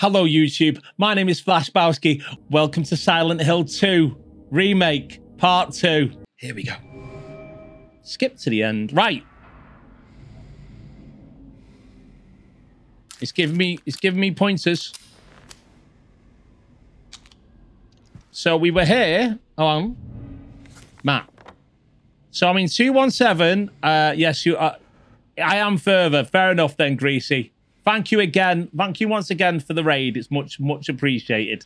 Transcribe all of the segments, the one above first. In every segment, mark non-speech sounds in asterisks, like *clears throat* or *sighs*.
Hello, YouTube. My name is Flashbowski. Welcome to Silent Hill 2 Remake Part 2. Here we go. Skip to the end. Right. It's giving me it's giving me pointers. So we were here. Hold on. Map. So I mean 217. Uh yes, you are I am further. Fair enough then, Greasy. Thank you again. Thank you once again for the raid. It's much, much appreciated.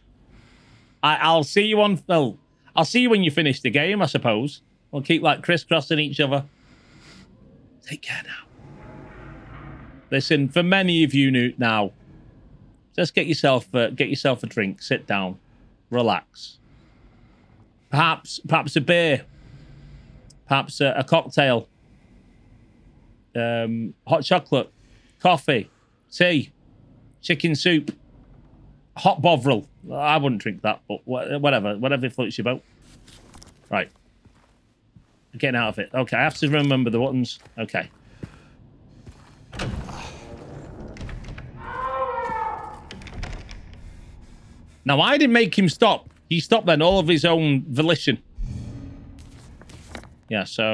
I, I'll see you on... Well, I'll see you when you finish the game, I suppose. We'll keep, like, crisscrossing each other. Take care now. Listen, for many of you now, just get yourself, uh, get yourself a drink. Sit down. Relax. Perhaps, perhaps a beer. Perhaps a, a cocktail. Um, hot chocolate. Coffee tea, chicken soup, hot bovril. I wouldn't drink that, but whatever, whatever floats your boat. Right. I'm Getting out of it. Okay, I have to remember the buttons. Okay. Now, I didn't make him stop. He stopped then, all of his own volition. Yeah, so...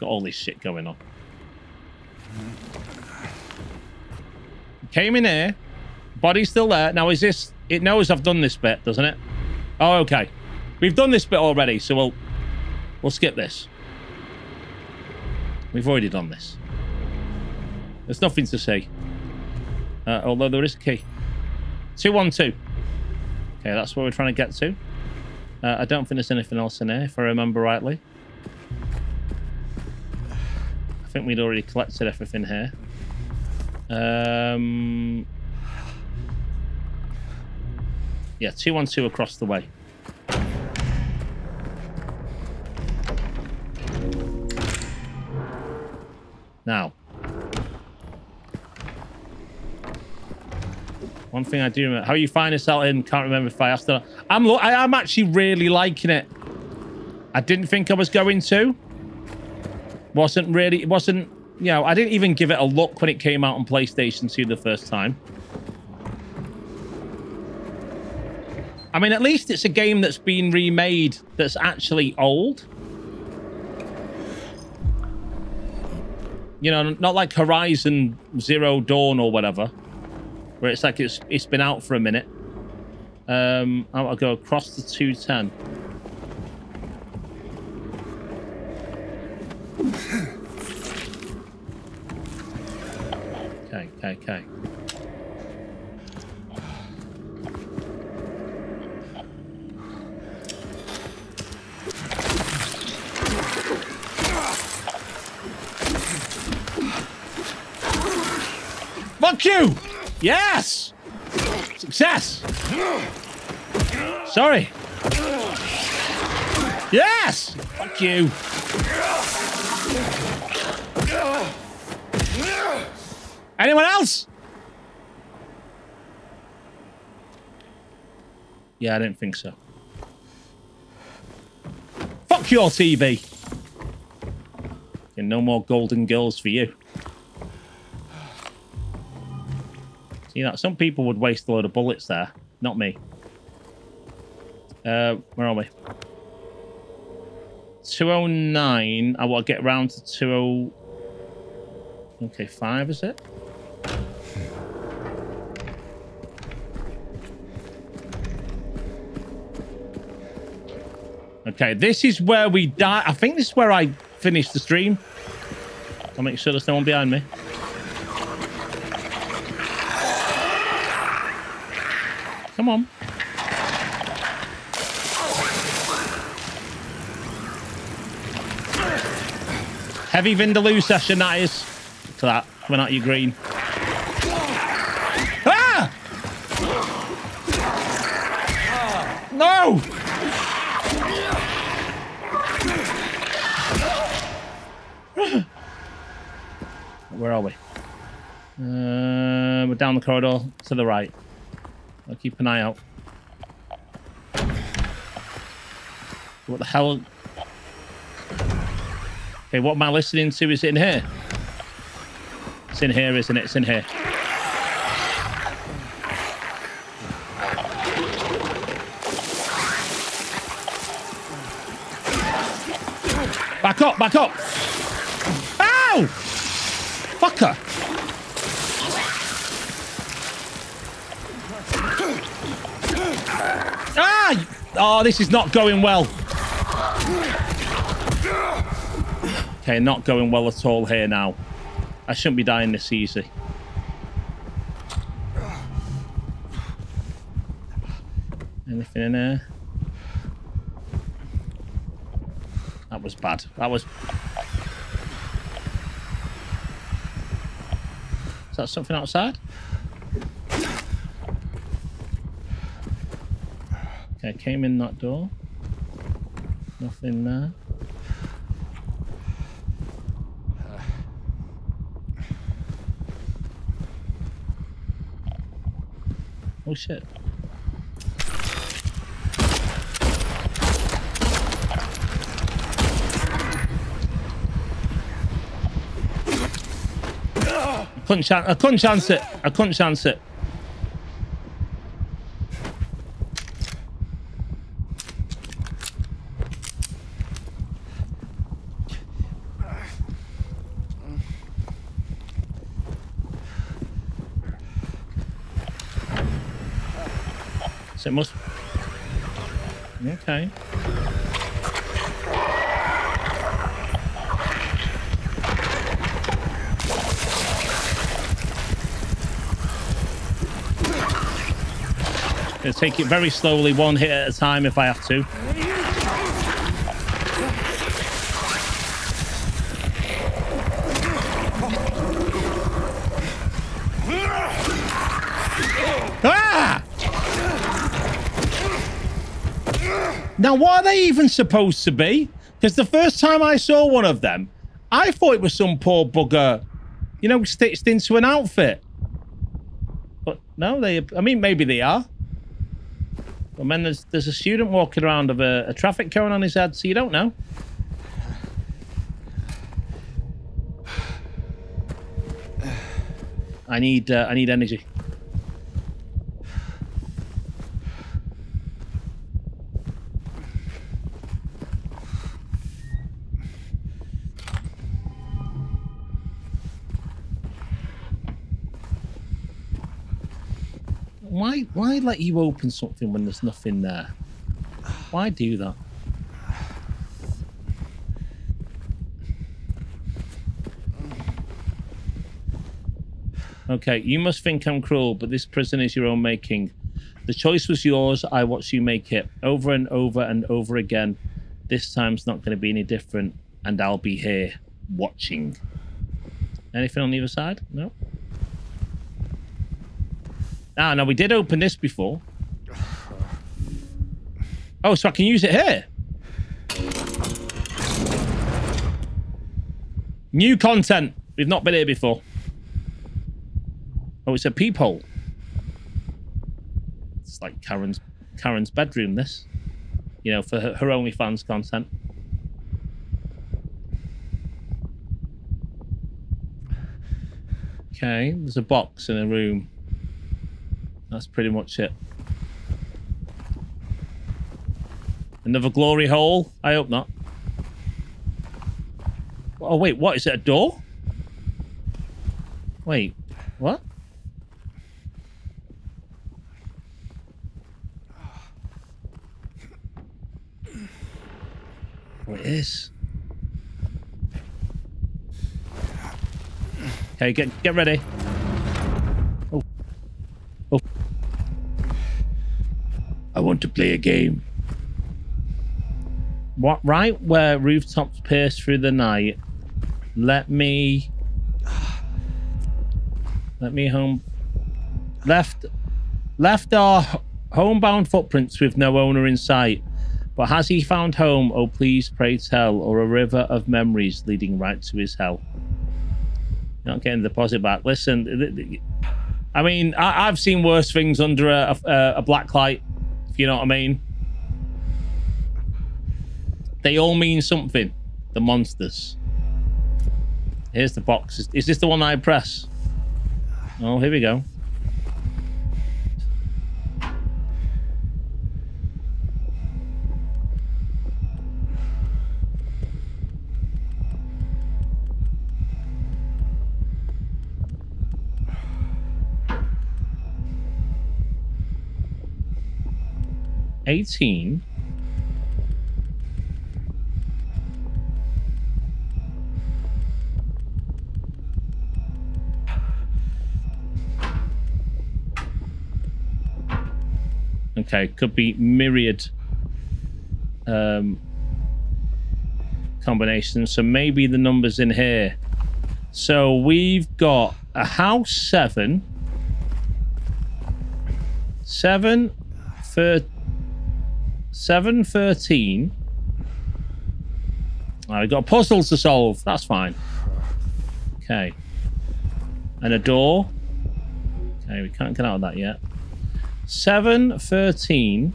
got all this shit going on. Came in here. Body's still there. Now, is this... It knows I've done this bit, doesn't it? Oh, okay. We've done this bit already, so we'll... We'll skip this. We've already done this. There's nothing to see. Uh, although there is a key. 212. Okay, that's where we're trying to get to. Uh, I don't think there's anything else in here, if I remember rightly. I think we'd already collected everything here. Um, yeah, 212 across the way. Now, one thing I do remember, how you find this out in, can't remember if I asked that. I'm, I am actually really liking it. I didn't think I was going to wasn't really, it wasn't, you know, I didn't even give it a look when it came out on PlayStation 2 the first time. I mean, at least it's a game that's been remade that's actually old. You know, not like Horizon Zero Dawn or whatever, where it's like it's it's been out for a minute. Um, I'll go across the 210. Okay, okay, okay. Fuck you! Yes! Success! Sorry. Yes! Fuck you. Anyone else? Yeah, I do not think so. Fuck your TV. And no more golden girls for you. See that? Some people would waste a load of bullets there. Not me. Uh, where are we? 209. I want to get round to 20... Okay, 5 is it? Okay, this is where we die. I think this is where I finish the stream. I'll make sure there's no one behind me. Come on. Heavy Vindaloo session, that is. At that. Coming out your green. Ah! No! Where are we? Uh, we're down the corridor to the right. I'll keep an eye out. What the hell? Okay, what am I listening to? Is it in here? It's in here, isn't it? It's in here. Back up, back up. Ow! Fucker. Ah! Oh, this is not going well. Okay, not going well at all here now. I shouldn't be dying this easy. Anything in there? That was bad. That was... Is that something outside? Okay, came in that door. Nothing there. Oh shit. I couldn't chance I couldn't chance it. I couldn't chance it. It must. Okay. Gonna take it very slowly, one hit at a time if I have to. Ah! Now, what are they even supposed to be? Because the first time I saw one of them, I thought it was some poor bugger, you know, stitched into an outfit. But no, they, I mean, maybe they are. But then there's, there's a student walking around with a, a traffic cone on his head, so you don't know. *sighs* I need, uh, I need energy. Why why let you open something when there's nothing there? Why do that? Okay, you must think I'm cruel, but this prison is your own making. The choice was yours. I watched you make it over and over and over again. This time's not going to be any different, and I'll be here watching. Anything on the other side? No. Ah, no, we did open this before. Oh, so I can use it here. New content. We've not been here before. Oh, it's a peephole. It's like Karen's Karen's bedroom, this. You know, for her, her OnlyFans content. Okay, there's a box in a room. That's pretty much it. Another glory hole? I hope not. Oh, wait, what? Is it a door? Wait, what? Oh, it is. Okay, get get ready. I want to play a game. What right where rooftops pierce through the night. Let me let me home left left our homebound footprints with no owner in sight. But has he found home? Oh, please pray tell, or a river of memories leading right to his hell. Not getting the deposit back. Listen, I mean, I- I've seen worse things under a, a, a black light, if you know what I mean. They all mean something. The monsters. Here's the box. Is, is this the one I press? Oh, here we go. Eighteen. Okay, could be myriad um, combinations. So maybe the numbers in here. So we've got a house seven, seven, seven, thirteen. Oh, we've got puzzles to solve. That's fine. Okay. And a door. Okay, we can't get out of that yet. 7.13.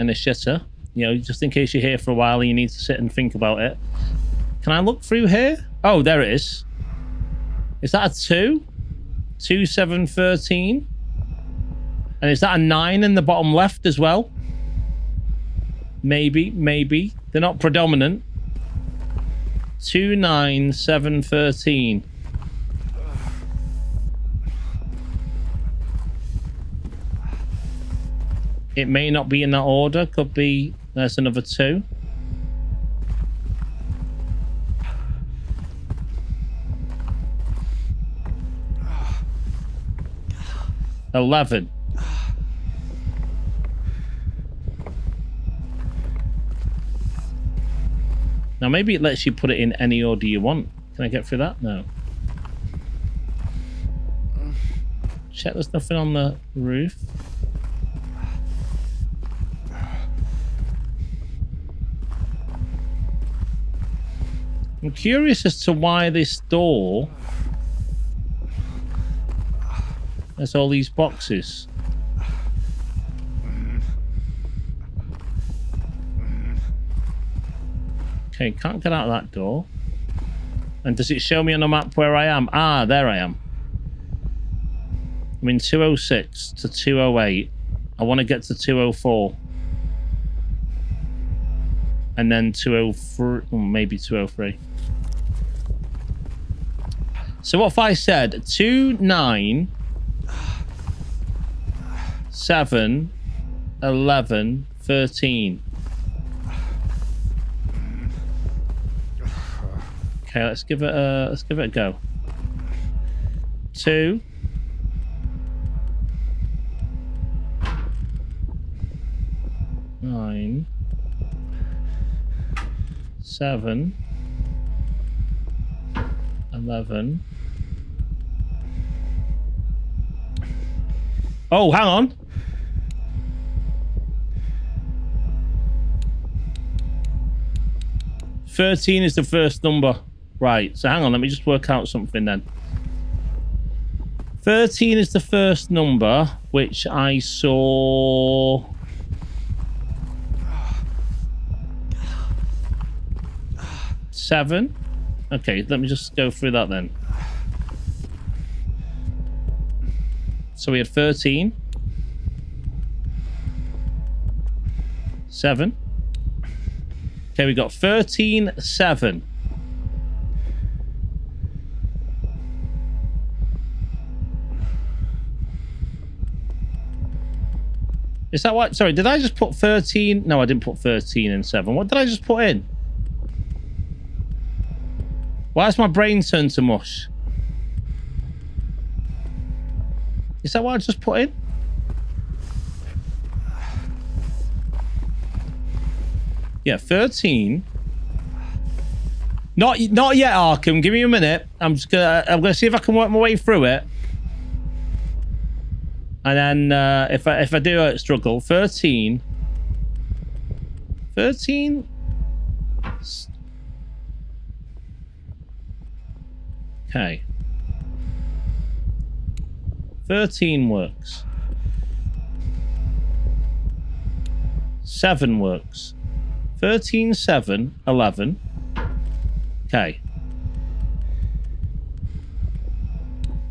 And a shitter. You know, just in case you're here for a while and you need to sit and think about it. Can I look through here? Oh, there it is. Is that a 2? 2, 7, 13? And is that a 9 in the bottom left as well? Maybe, maybe. They're not predominant. 2, 9, 7, 13. It may not be in that order. Could be... There's another 2. Eleven. Now maybe it lets you put it in any order you want. Can I get through that? No. Check there's nothing on the roof. I'm curious as to why this door has all these boxes. Okay, can't get out of that door. And does it show me on the map where I am? Ah, there I am. I'm in 206 to 208. I want to get to 204. And then 203, or maybe 203. So what if I said 2, 9, 7, 11, 13? Okay, let's give it a let's give it a go. Two. Nine. Seven. Eleven. Oh, hang on. Thirteen is the first number. Right, so hang on, let me just work out something then. 13 is the first number, which I saw... Seven? Okay, let me just go through that then. So we had 13. Seven. Okay, we got 13, 7. Is that what? Sorry, did I just put 13? No, I didn't put 13 and 7. What did I just put in? Why has my brain turned to mush? that what I just put in? Yeah, 13. Not not yet, Arkham. Give me a minute. I'm just gonna I'm gonna see if I can work my way through it. And then uh, if I if I do struggle, 13. 13? Okay. 13 works. 7 works. 13, 7, 11. Okay.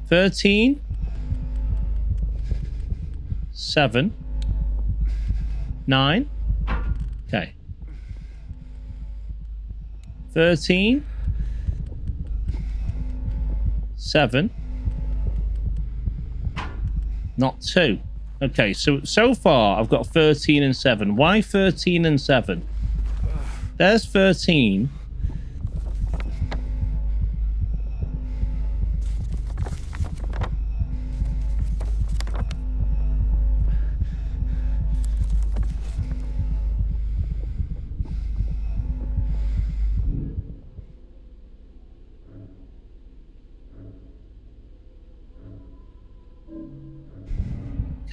13, 7, 9. Okay. 13, 7, not 2. Okay, so so far I've got 13 and 7. Why 13 and 7? There's 13.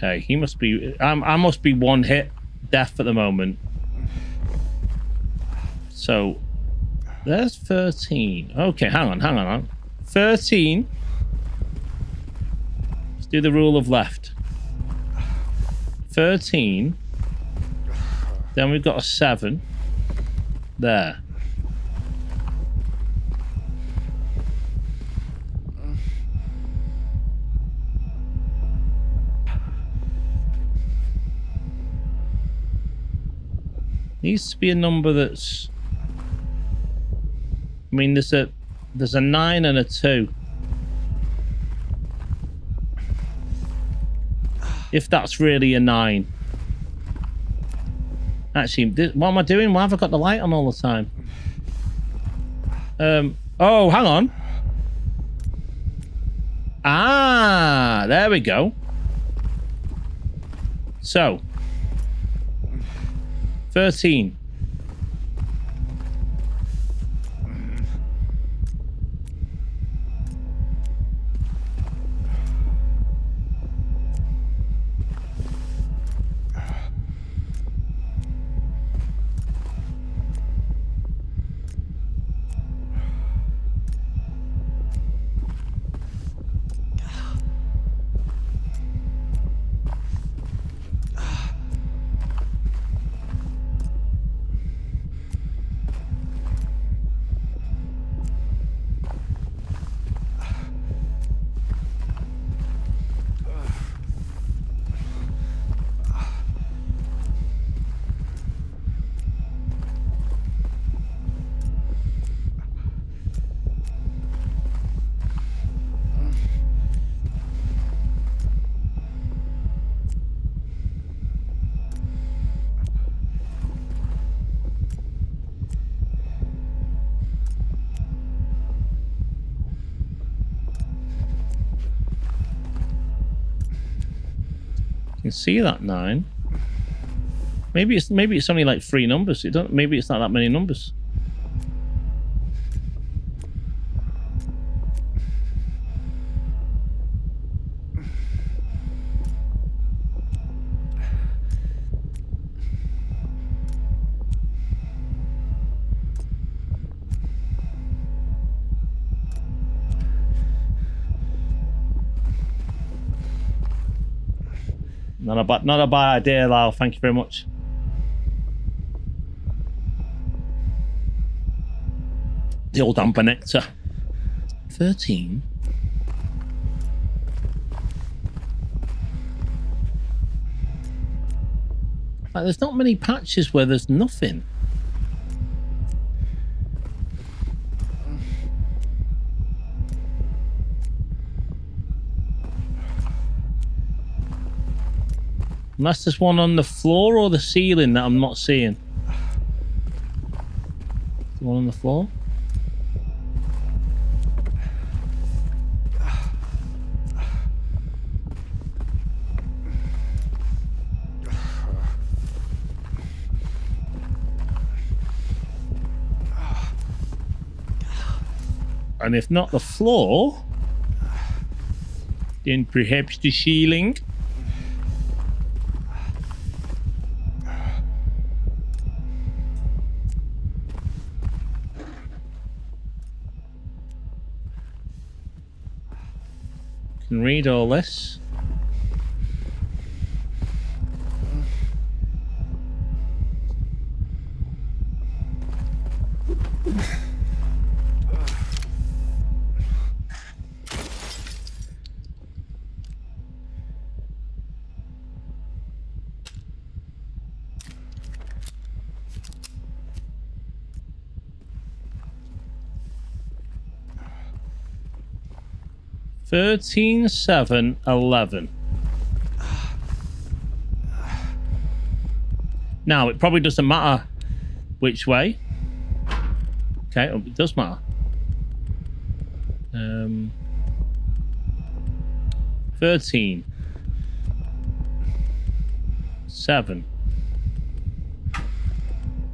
Okay, he must be. I'm, I must be one hit death at the moment. So, there's 13. Okay, hang on, hang on. 13. Let's do the rule of left. 13. Then we've got a 7. There. Needs to be a number that's. I mean, there's a there's a nine and a two. If that's really a nine. Actually, what am I doing? Why have I got the light on all the time? Um. Oh, hang on. Ah, there we go. So, 13. Can see that nine. Maybe it's maybe it's only like three numbers. It don't. Maybe it's not that many numbers. Not a bad, not a bad idea, Lyle. Thank you very much. The old amber nectar. 13. Like, there's not many patches where there's nothing. Unless there's one on the floor or the ceiling that I'm not seeing. The one on the floor? And if not the floor, then perhaps the ceiling. Can read all this. Thirteen, seven, eleven. Now, it probably doesn't matter which way. Okay, oh, it does matter. Um, 13. 7.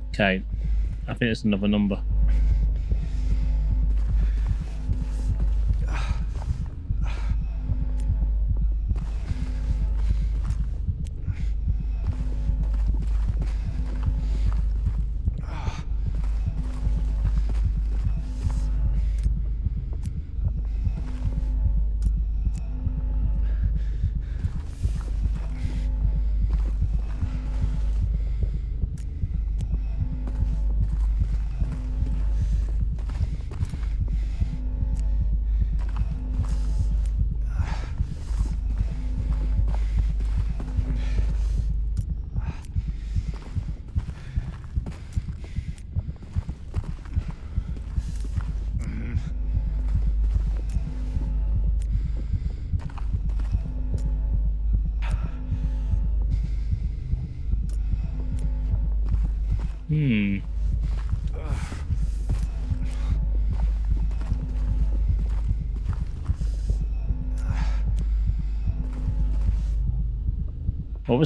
Okay, I think it's another number.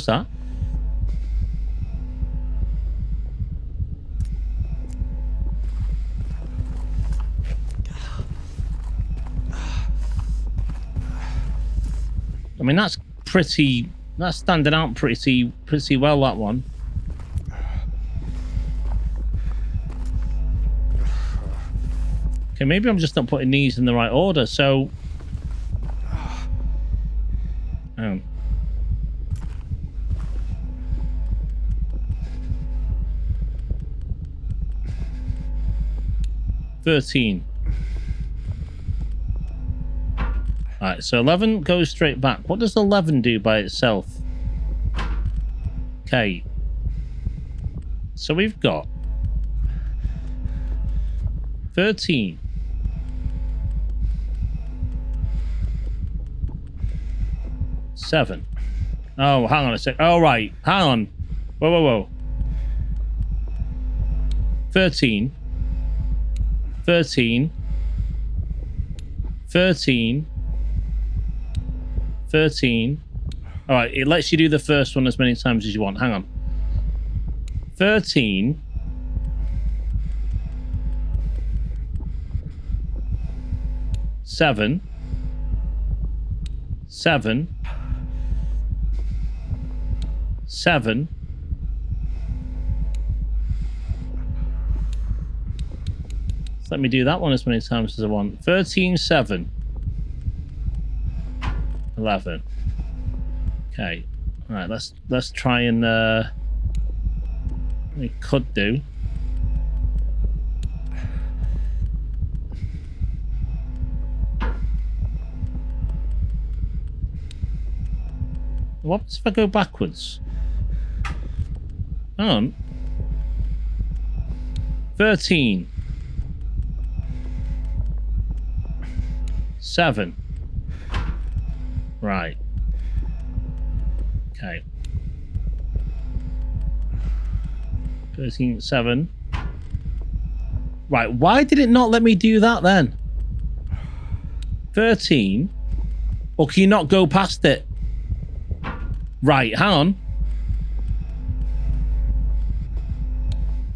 I mean, that's pretty. That's standing out pretty, pretty well. That one. Okay, maybe I'm just not putting these in the right order. So, 13. Alright, so 11 goes straight back. What does 11 do by itself? Okay. So we've got 13. Seven. Oh, hang on a sec. All right. hang on. Whoa, whoa, whoa. 13. 13. 13. 13. All right, it lets you do the first one as many times as you want. Hang on. 13. Seven. Seven. Seven. Let me do that one as many times as I want. 13, 7. 11. Okay. Alright, let's let's try and uh we could do. What if I go backwards? Hang on. 13. 7. Right. Okay. 13, 7. Right, why did it not let me do that then? 13. Or can you not go past it? Right, hang on.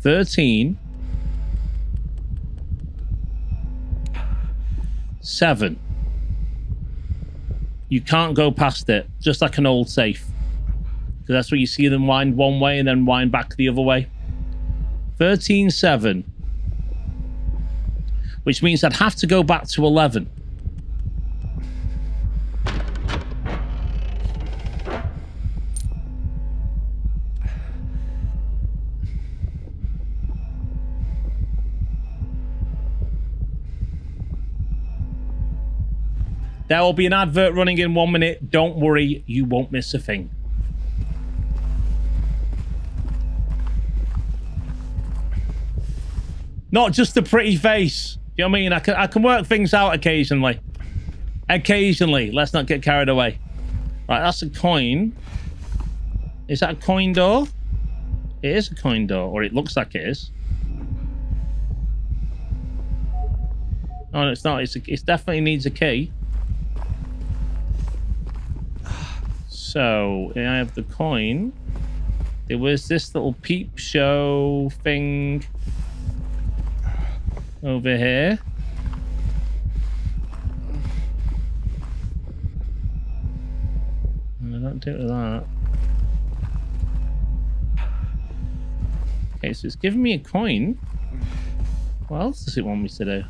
13. 7. You can't go past it, just like an old safe. Because that's where you see them wind one way and then wind back the other way. 13, 7. Which means I'd have to go back to 11. There will be an advert running in one minute. Don't worry, you won't miss a thing. Not just a pretty face. You know what I mean? I can, I can work things out occasionally. Occasionally. Let's not get carried away. Right, that's a coin. Is that a coin door? It is a coin door, or it looks like it is. Oh, no, it's not. It's a, it definitely needs a key. So, I have the coin. There was this little peep show thing over here. I don't do it with that. Okay, so it's giving me a coin. What else does it want me to do?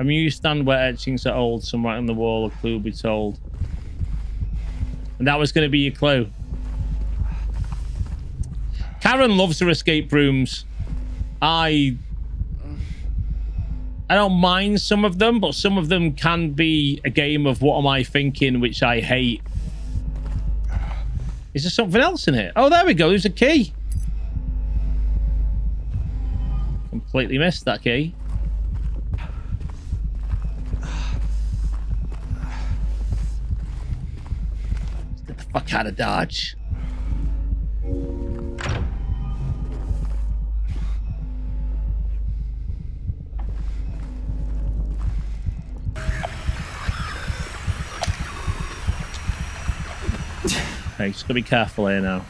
A muse stand where etchings are old, some right on the wall, a clue will be told. And that was going to be your clue. Karen loves her escape rooms. I I don't mind some of them, but some of them can be a game of what am I thinking, which I hate. Is there something else in here? Oh, there we go. There's a key. Completely missed that key. Fuck out of Dodge. Okay, just gotta be careful here now.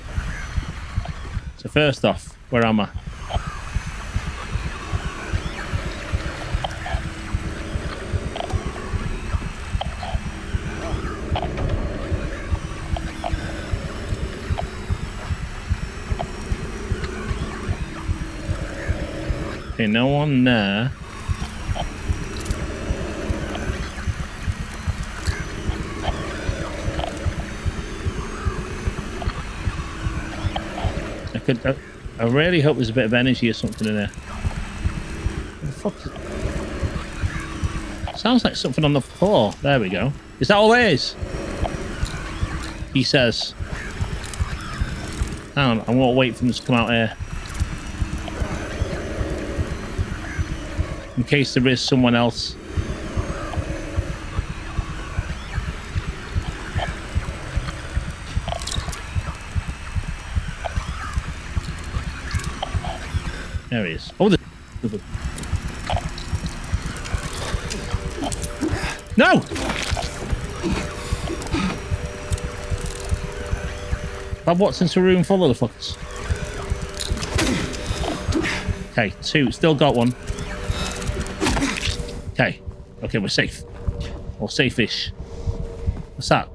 So first off, where am I? Okay, no one there. I could. I, I really hope there's a bit of energy or something in there. What the fuck? is- Sounds like something on the floor. There we go. Is that all it is? He says. Hang on, I won't wait for them to come out here. In case there is someone else. There he is. Oh, the. No! Bob Watson's a room full of the fuckers. Okay, two. Still got one. Okay. Okay, we're safe. Or safe-ish. What's that?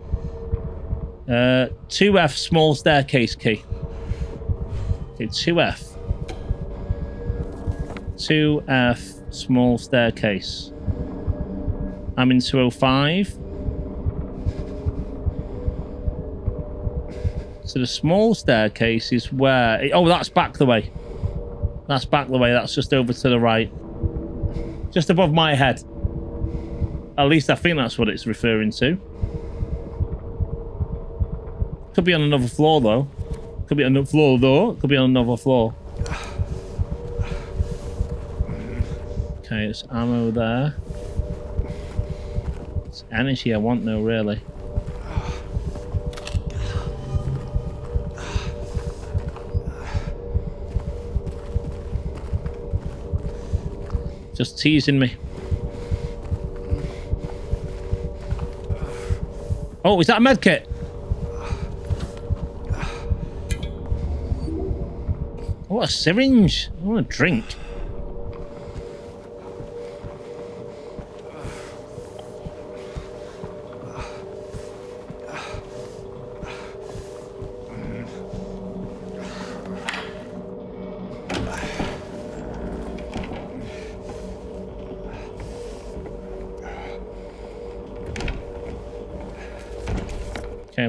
Uh, 2F small staircase key. Okay, 2F. 2F small staircase. I'm in 205. So the small staircase is where... Oh, that's back the way. That's back the way. That's just over to the right. Just above my head. At least I think that's what it's referring to. Could be on another floor, though. Could be on another floor, though. Could be on another floor. Okay, it's ammo there. It's energy I want, though, really. Just teasing me. Oh, is that a med kit? Oh, a syringe. I want a drink.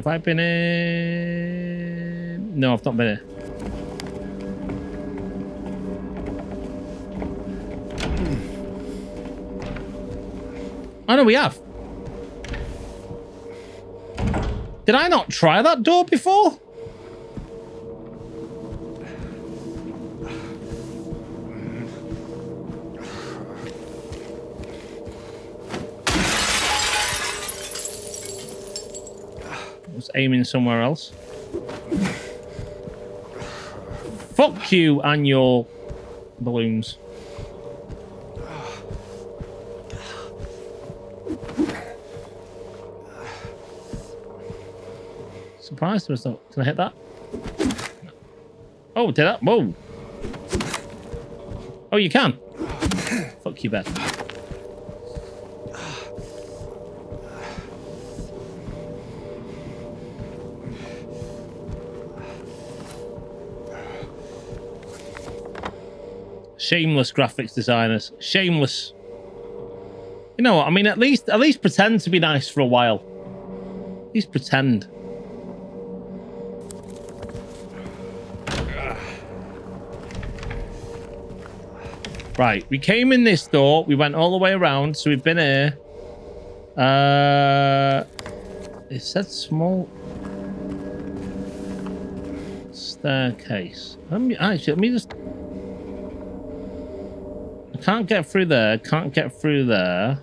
Have I been in? No, I've not been here. Hmm. Oh no, we have. Did I not try that door before? Aiming somewhere else. Fuck you and your balloons. Surprised not. Can I hit that? Oh, did that? Whoa. Oh, you can. Fuck you, Beth. Shameless graphics designers. Shameless. You know what? I mean, at least at least pretend to be nice for a while. At least pretend. Right, we came in this door. We went all the way around, so we've been here. Uh, it said small staircase. Let me actually let me just. Can't get through there. Can't get through there.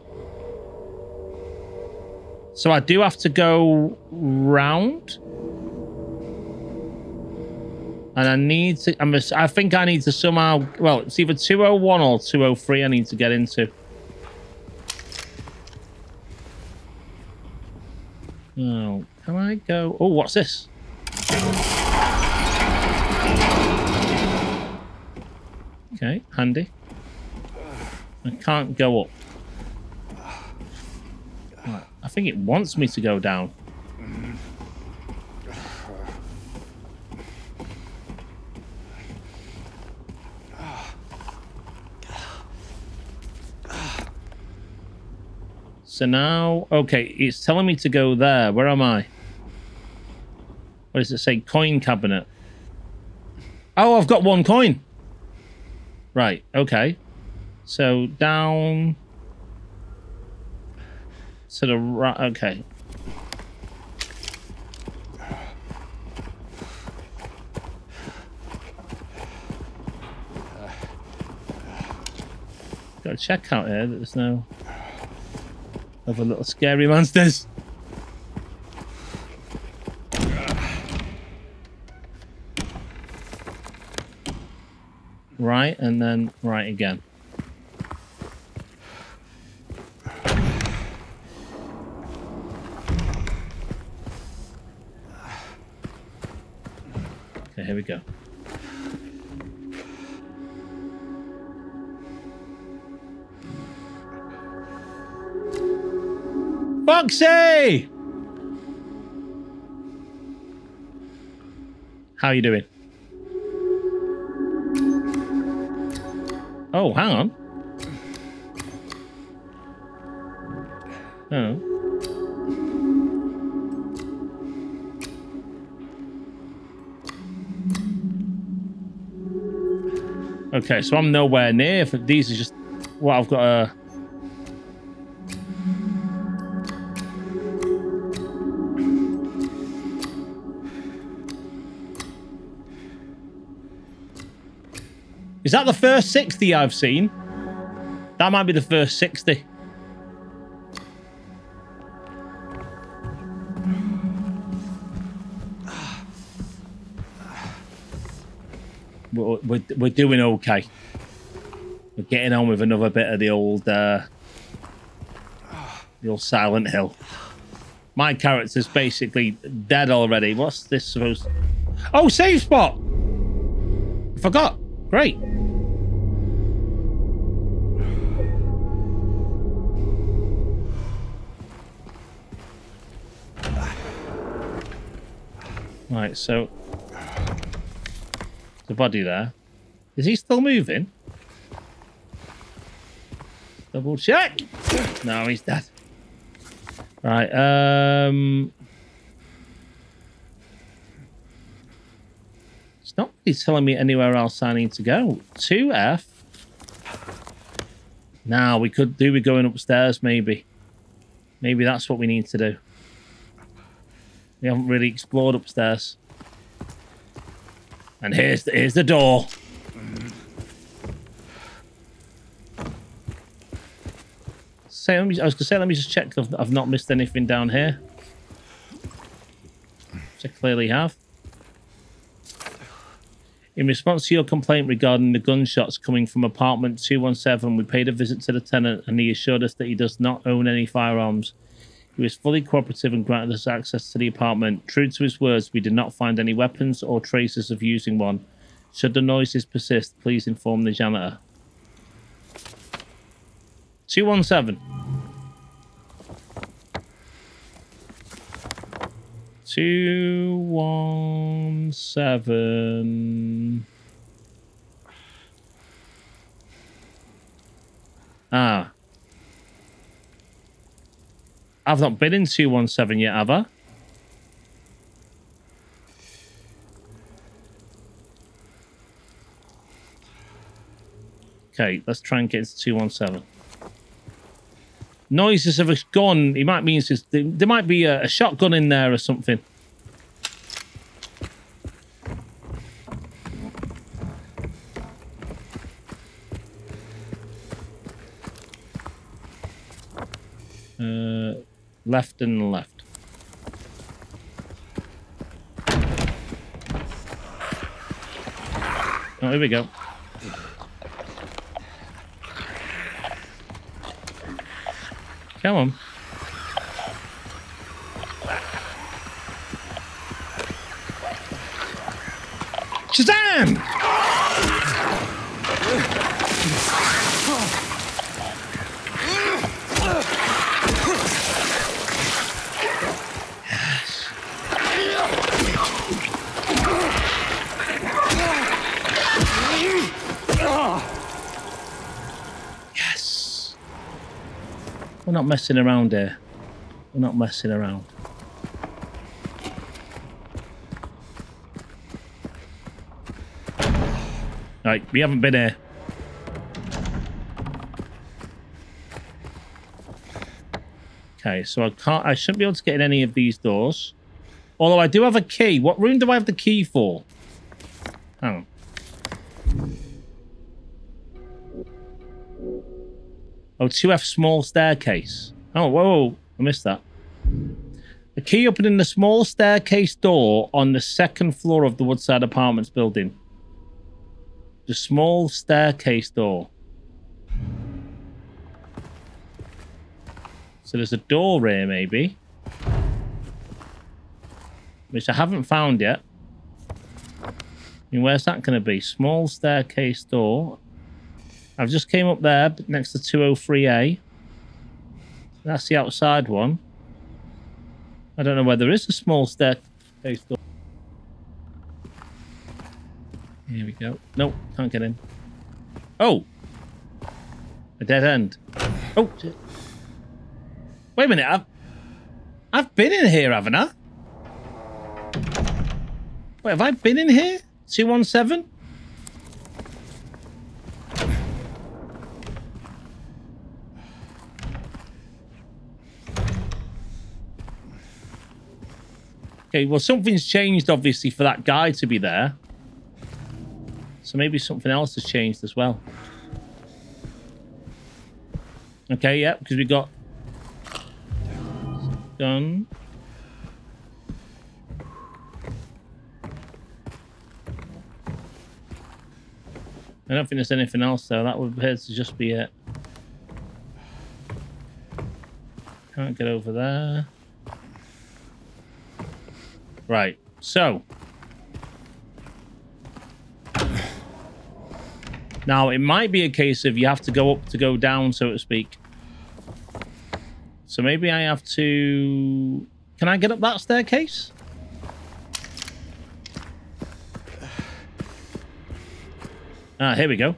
So I do have to go round. And I need to, I'm, I think I need to somehow, well, it's either 201 or 203 I need to get into. Oh, can I go? Oh, what's this? Okay, handy. I can't go up. I think it wants me to go down. So now, okay, it's telling me to go there. Where am I? What does it say? Coin cabinet. Oh, I've got one coin. Right, okay. So down to the right. Okay. Got a check out here that there's no other little scary monsters. Right, and then right again. Foxy! How you doing? Oh, hang on. Oh. Okay, so I'm nowhere near. These are just what I've got to. That the first 60 I've seen? That might be the first 60. *sighs* We're, we're, we're doing okay. We're getting on with another bit of the old, uh, the old Silent Hill. My character's basically dead already. What's this supposed? Oh, save spot. Forgot. Great. Right, so the body there. Is he still moving? Double check. No, he's dead. Right, um It's not really telling me anywhere else I need to go. 2F. Now, we could do with going upstairs, maybe. Maybe that's what we need to do. We haven't really explored upstairs. And here's the, here's the door. Say, let me, I was gonna say, let me just check if I've not missed anything down here. Which I clearly have. In response to your complaint regarding the gunshots coming from apartment 217, we paid a visit to the tenant and he assured us that he does not own any firearms. He was fully cooperative and granted us access to the apartment. True to his words, we did not find any weapons or traces of using one. Should the noises persist, please inform the janitor. 217. 217. Ah. I've not been in 217 yet, have I? Okay, let's try and get into 217. Noises of a gun. He might mean there might be a, a shotgun in there or something. Uh, left and left. Oh, here we go. Come on. Shazam! Yes. We're not messing around here. We're not messing around. Right, we haven't been here. Okay, so I can't I shouldn't be able to get in any of these doors. Although I do have a key. What room do I have the key for? Hang on. Oh, 2F small staircase. Oh, whoa, I missed that. The key opening the small staircase door on the second floor of the Woodside Apartments building. The small staircase door. So there's a door here, maybe. Which I haven't found yet. I mean, where's that going to be? Small staircase door. I've just came up there next to 203A. That's the outside one. I don't know where there is a small staircase door. Here we go. Nope, can't get in. Oh! A dead end. Oh! Wait a minute, I've... I've been in here, haven't I? Wait, have I been in here? 217? Okay, well, something's changed, obviously, for that guy to be there. So maybe something else has changed as well. Okay, yeah, because we got... Gun. I don't think there's anything else, though. That would appear to just be it. Can't get over there. Right, so. Now, it might be a case of you have to go up to go down, so to speak. So maybe I have to... Can I get up that staircase? Ah, here we go.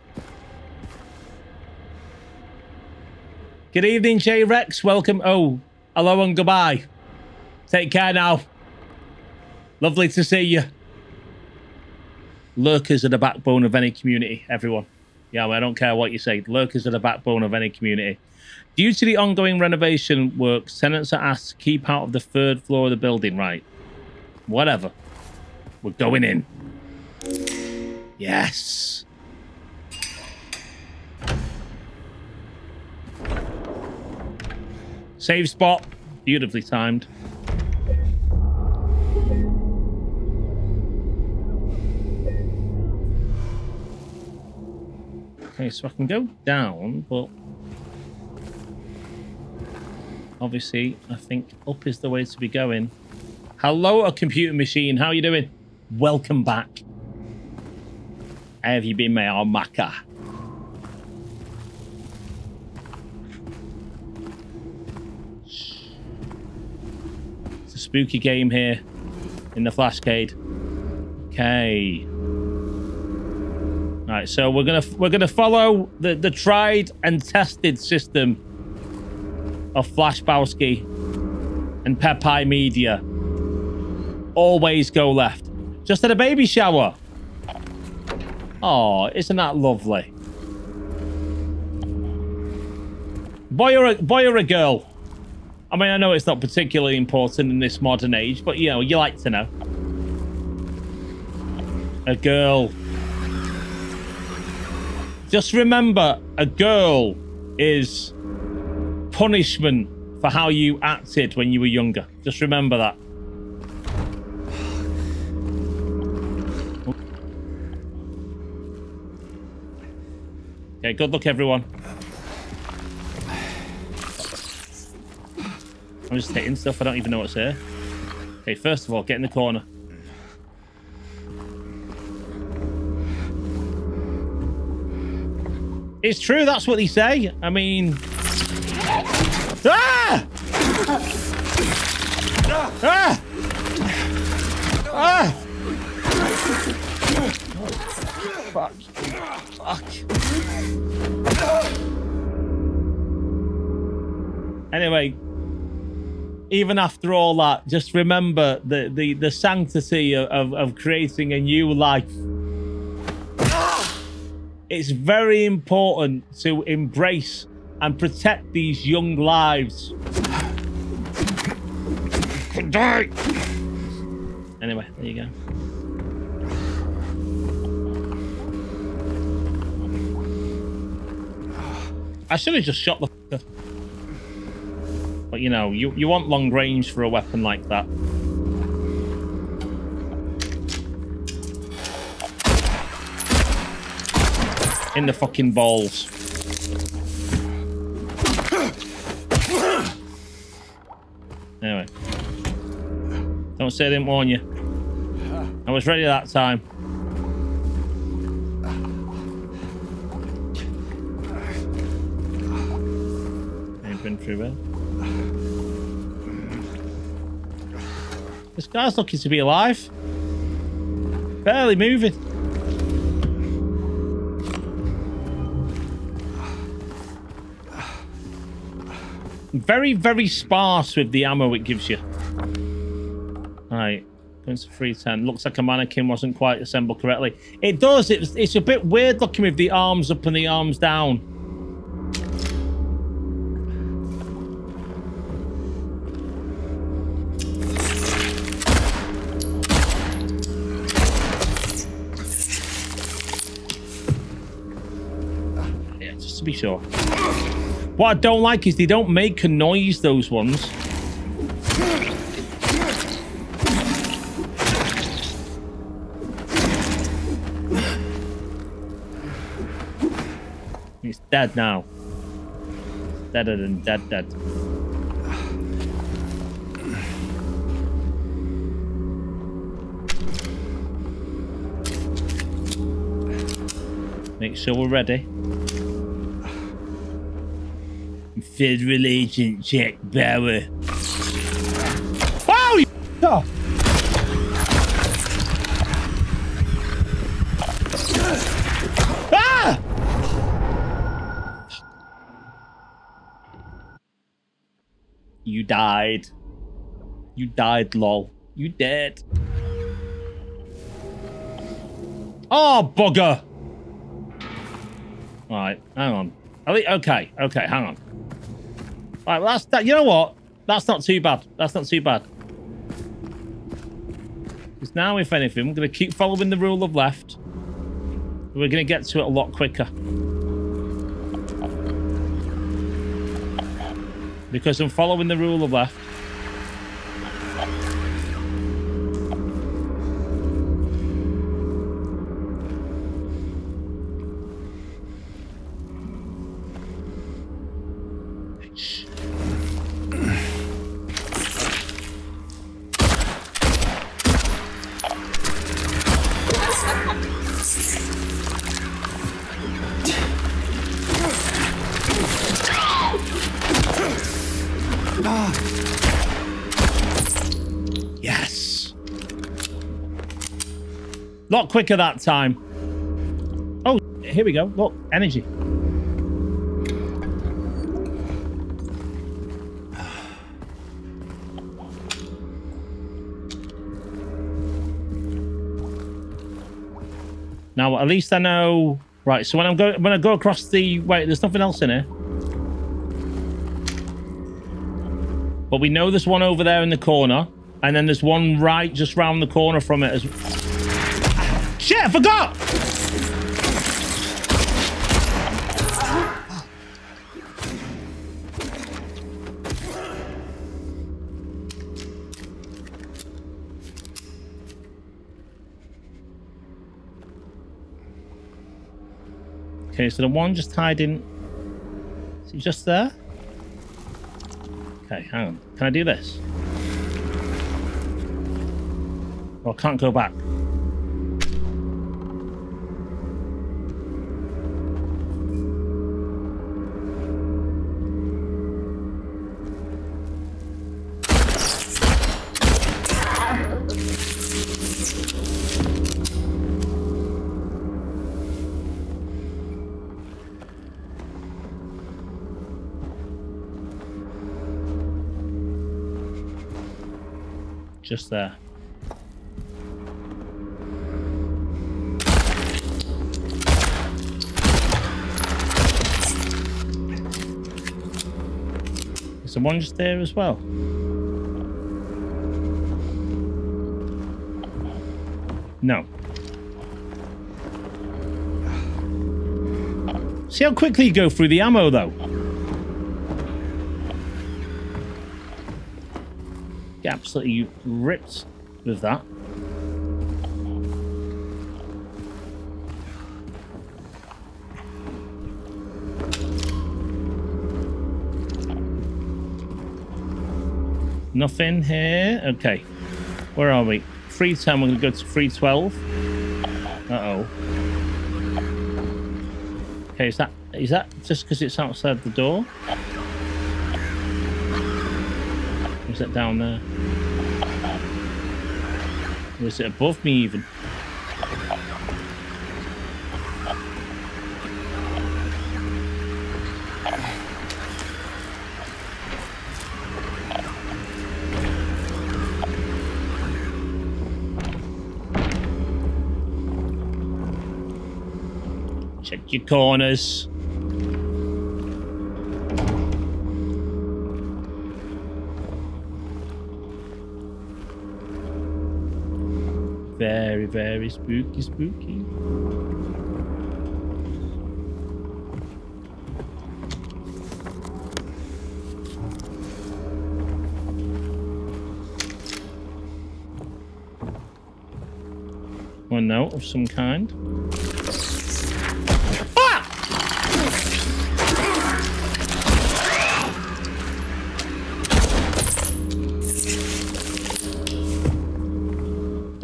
Good evening, J Rex. Welcome. Oh, hello and goodbye. Take care now. Lovely to see you. Lurkers are the backbone of any community, everyone. Yeah, I don't care what you say. Lurkers are the backbone of any community. Due to the ongoing renovation works, tenants are asked to keep out of the third floor of the building, right? Whatever. We're going in. Yes. Save spot. Beautifully timed. Okay, so I can go down, but obviously I think up is the way to be going. Hello, a computer machine. How are you doing? Welcome back. How have you been, my old macker? It's a spooky game here in the Flashcade. Okay. Right, so we're gonna we're gonna follow the the tried and tested system of Flashbowski and Pepe Media. Always go left. Just at a baby shower. Oh, isn't that lovely? Boy or a, boy or a girl? I mean, I know it's not particularly important in this modern age, but, you know, you like to know. A girl. Just remember, a girl is punishment for how you acted when you were younger. Just remember that. Okay, good luck, everyone. I'm just hitting stuff. I don't even know what's here. Okay, first of all, get in the corner. It's true, that's what they say. I mean... Ah! Ah! Ah! Fuck. Fuck. Anyway, even after all that, just remember the, the, the sanctity of, of, of creating a new life. It's very important to embrace and protect these young lives. Could die. Anyway, there you go. I should have just shot the. But you know, you, you want long range for a weapon like that. In the fucking balls. Anyway. Don't say I didn't warn you. I was ready that time. Through there. This guy's lucky to be alive. Barely moving. Very, very sparse with the ammo it gives you. Right. To 310. Looks like a mannequin wasn't quite assembled correctly. It does. It's, it's a bit weird looking with the arms up and the arms down. Yeah, just to be sure. What I don't like is they don't make a noise, those ones. He's dead now. Deader than dead dead. Make sure we're ready. Federal Agent Jack Bauer. Oh, you *laughs* oh. Ah! You died. You died, lol. You dead. Oh, bugger. All right, hang on. Okay, okay, hang on. Right, well, that's that. You know what? That's not too bad. That's not too bad. Because now, if anything, we're going to keep following the rule of left. We're going to get to it a lot quicker. Because I'm following the rule of left. Quicker that time. Oh, here we go. Look, energy. Now, at least I know... Right, so when I'm going, when I go across the... Wait, there's nothing else in here. But we know there's one over there in the corner. And then there's one right just round the corner from it as... Shit, I forgot! Okay, so the one just hiding... Is he just there? Okay, hang on. Can I do this? I can't go back. Just there. Is the one just there as well? No. See how quickly you go through the ammo, though. Get absolutely ripped with that. Nothing here. Okay. Where are we? 310, we're going to go to 312. Uh-oh. Okay, is that is that just because it's outside the door? Is it down there? Is it above me even? Check your corners. Very, spooky, spooky. One note of some kind.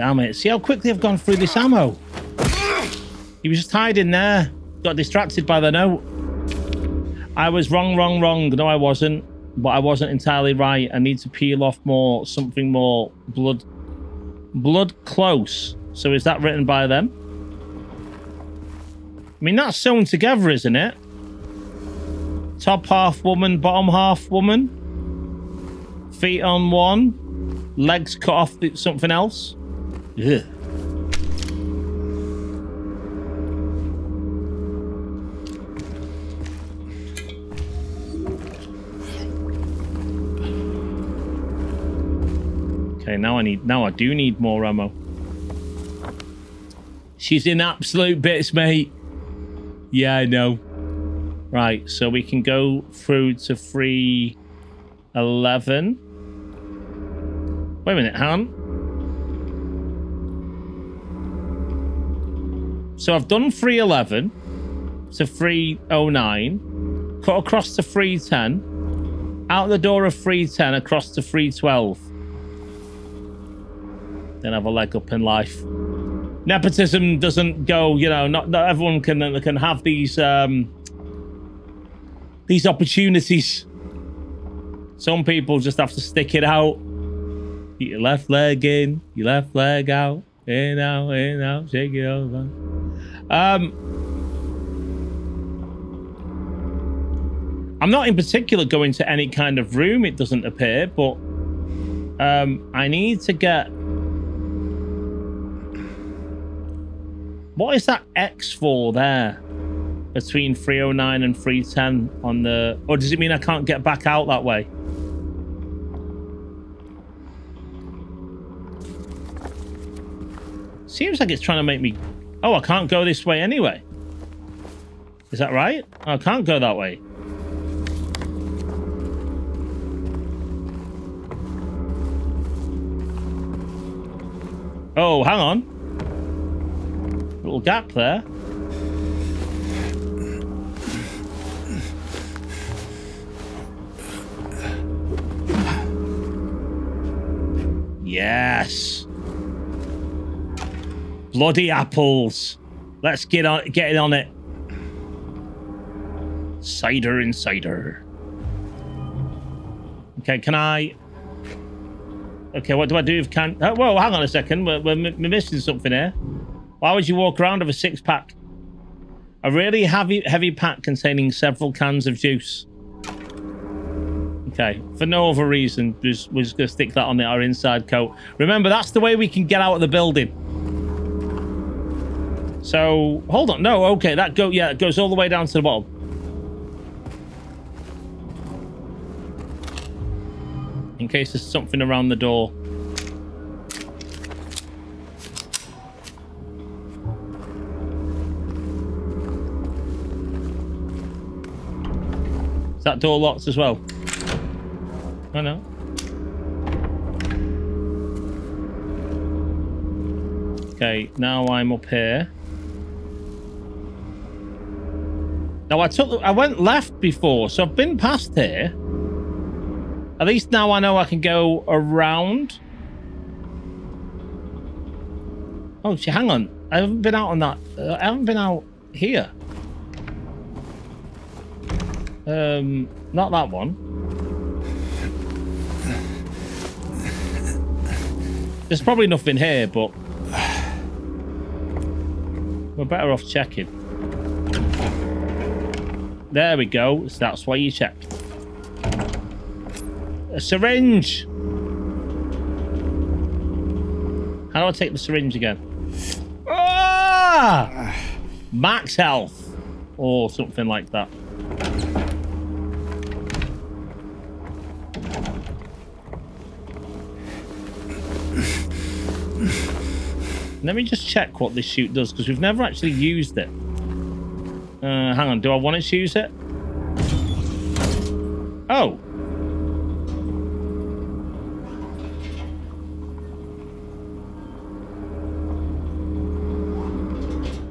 Damn it. See how quickly I've gone through this ammo? He was just hiding there. Got distracted by the note. I was wrong, wrong, wrong. No, I wasn't. But I wasn't entirely right. I need to peel off more, something more blood. Blood close. So is that written by them? I mean, that's sewn together, isn't it? Top half woman, bottom half woman. Feet on one. Legs cut off something else. Yeah. Okay, now I need now I do need more ammo. She's in absolute bits, mate. Yeah, I know. Right, so we can go through to 311. Wait a minute, Han. So I've done 311 to 309, cut across to 310, out the door of 310 across to 312. Then have a leg up in life. Nepotism doesn't go, you know, not, not everyone can can have these um, these opportunities. Some people just have to stick it out. Your left leg in, your left leg out, in, out, in, out, shake it over. Um, I'm not in particular going to any kind of room, it doesn't appear, but um, I need to get. What is that X for there? Between 309 and 310 on the. Or does it mean I can't get back out that way? Seems like it's trying to make me... Oh, I can't go this way anyway. Is that right? I can't go that way. Oh, hang on. Little gap there. Yes. Bloody apples. Let's get on get on it. Cider and cider. Okay, can I Okay, what do I do if can uh, oh, Whoa, hang on a second. We're, missing something here. Why would you walk around with a six pack? A really heavy heavy pack containing several cans of juice. Okay, for no other reason, just, we're just to stick that on our inside coat. Remember, that's the way we can get out of the building. So, hold on. No, okay, that go yeah, it goes all the way down to the bottom. In case there's something around the door. Is that door locked as well? I know. Okay, now I'm up here. Now I took, I went left before, so I've been past here. At least now I know I can go around. Oh, see, hang on. I haven't been out on that. Uh, I haven't been out here. Um, not that one. There's probably nothing here, but we're better off checking. There we go. So that's why you check. A syringe. How do I take the syringe again? Ah! Max health. Or something like that. Let me just check what this chute does, because we've never actually used it. Uh, hang on, do I want to use it? Oh.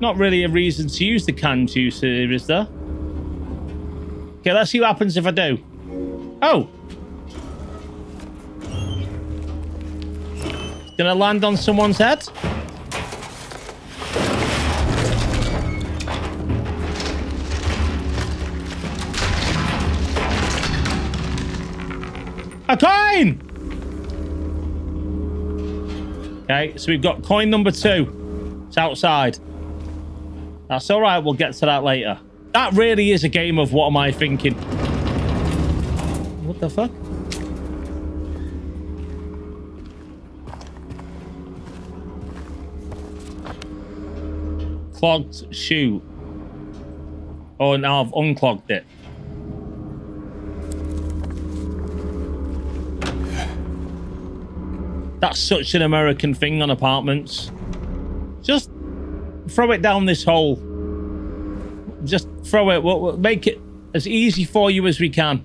Not really a reason to use the can juicer, is there? Okay, let's see what happens if I do. Oh! Gonna land on someone's head? A coin! Okay, so we've got coin number two. It's outside. That's all right. We'll get to that later. That really is a game of what am I thinking? What the fuck? Clogged shoe. Oh, now I've unclogged it. That's such an American thing on apartments. Just throw it down this hole. Just throw it. We'll, we'll make it as easy for you as we can.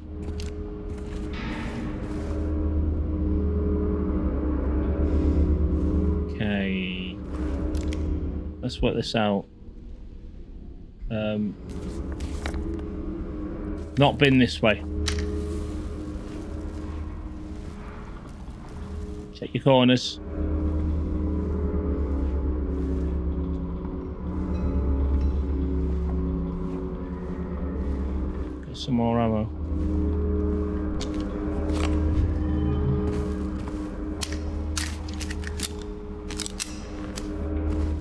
Okay. Let's work this out. Um, not been this way. Check your corners. Get some more ammo.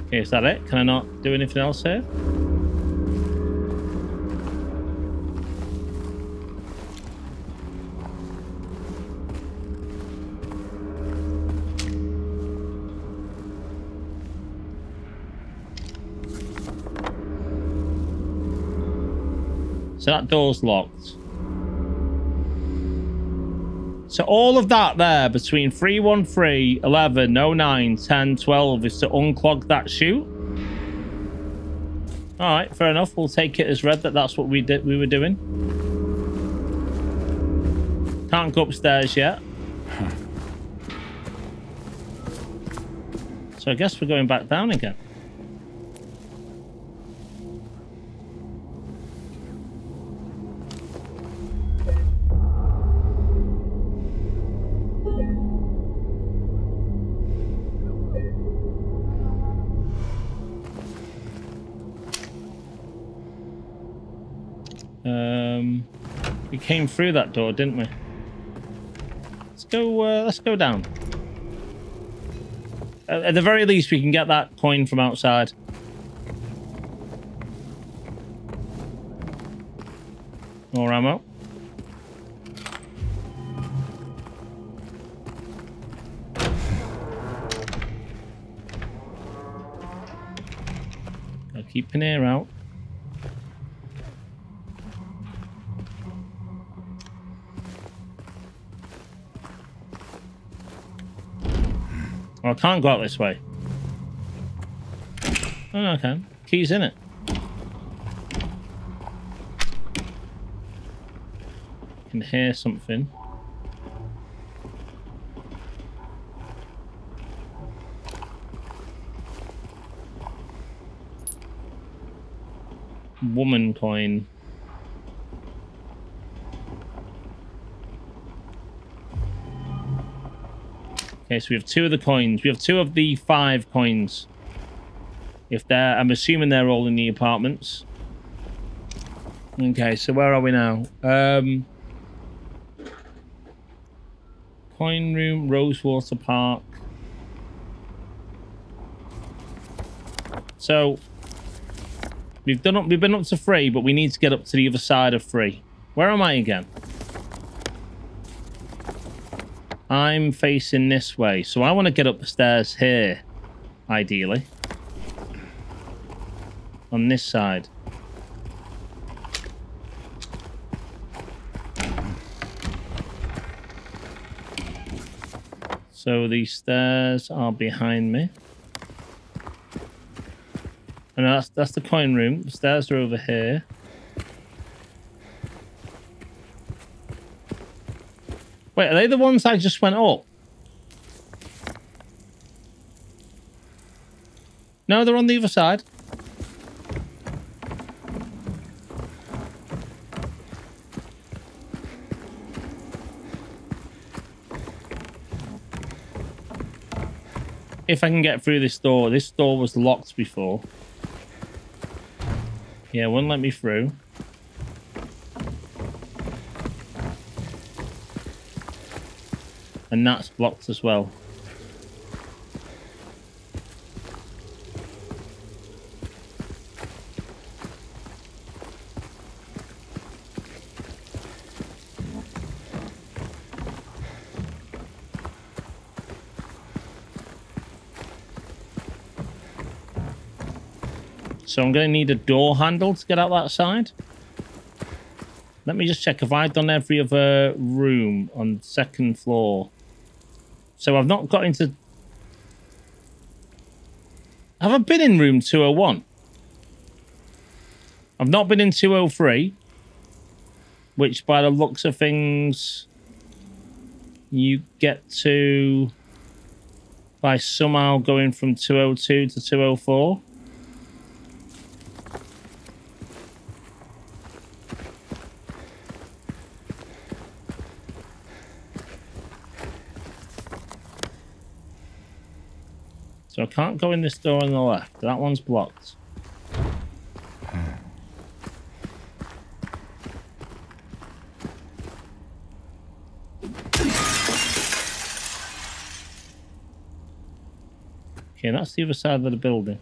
Okay, is that it? Can I not do anything else here? So that door's locked. So all of that there between 313, 11, 09, 10, 12 is to unclog that chute. All right, fair enough. We'll take it as read that that's what we did. We were doing. Can't go upstairs yet. *laughs* So I guess we're going back down again. Came through that door, didn't we? Let's go. Uh, let's go down. At, the very least, we can get that coin from outside. More ammo. Gotta keep an ear out. I can't go out this way. Oh, I can. Key's in it. Can hear something. Woman coin. Okay, so we have two of the coins. We have two of the five coins. If they're, I'm assuming they're all in the apartments. Okay, so where are we now? Um, coin room, Rosewater Park. So we've done up, we've been up to three, but we need to get up to the other side of three. Where am I again? I'm facing this way, so I want to get up the stairs here, ideally. On this side. So these stairs are behind me. And that's that's the coin room. The stairs are over here. Wait, are they the ones I just went up? No, they're on the other side. If I can get through this door. This door was locked before. Yeah, wouldn't let me through. And that's blocked as well. So I'm going to need a door handle to get out that side. Let me just check if I've done every other room on second floor. So I've not got into... Have I been in room 201? I've not been in 203, which by the looks of things, you get to by somehow going from 202 to 204. So I can't go in this door on the left. That one's blocked. Okay, that's the other side of the building.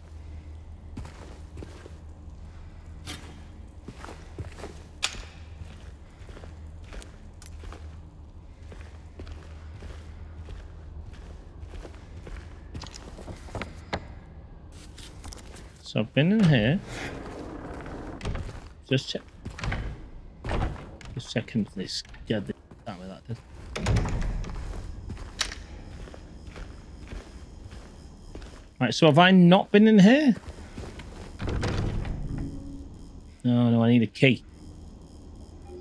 So I've been in here. Just check. Just checking this. Damn it, that did. Right, so have I not been in here? No, no, I need a key.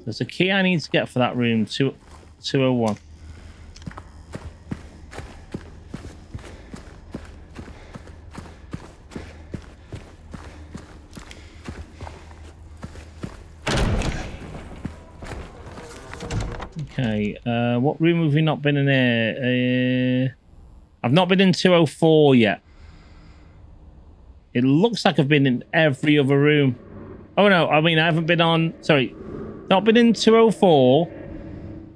There's a key I need to get for that room, two, 201. Okay, uh, what room have we not been in here? Uh, I've not been in 204 yet. It looks like I've been in every other room. Oh no, I mean I haven't been on sorry. Not been in 204,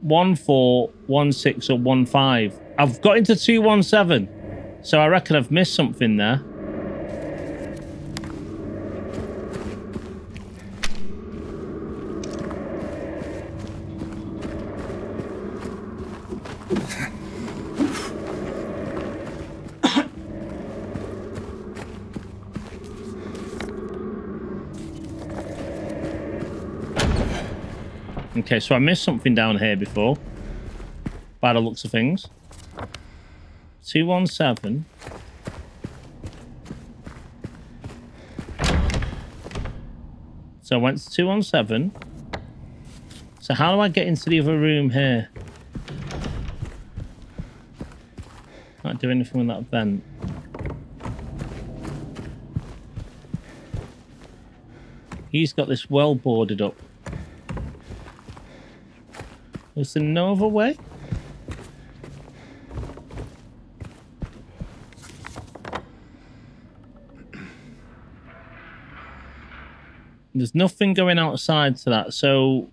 14, 16 or 15. I've got into 217. So I reckon I've missed something there. Okay, so I missed something down here before. By the looks of things. 217. So I went to 217. So how do I get into the other room here? Can't do anything with that vent. He's got this well boarded up. Is there no other way? There's nothing going outside to that, so...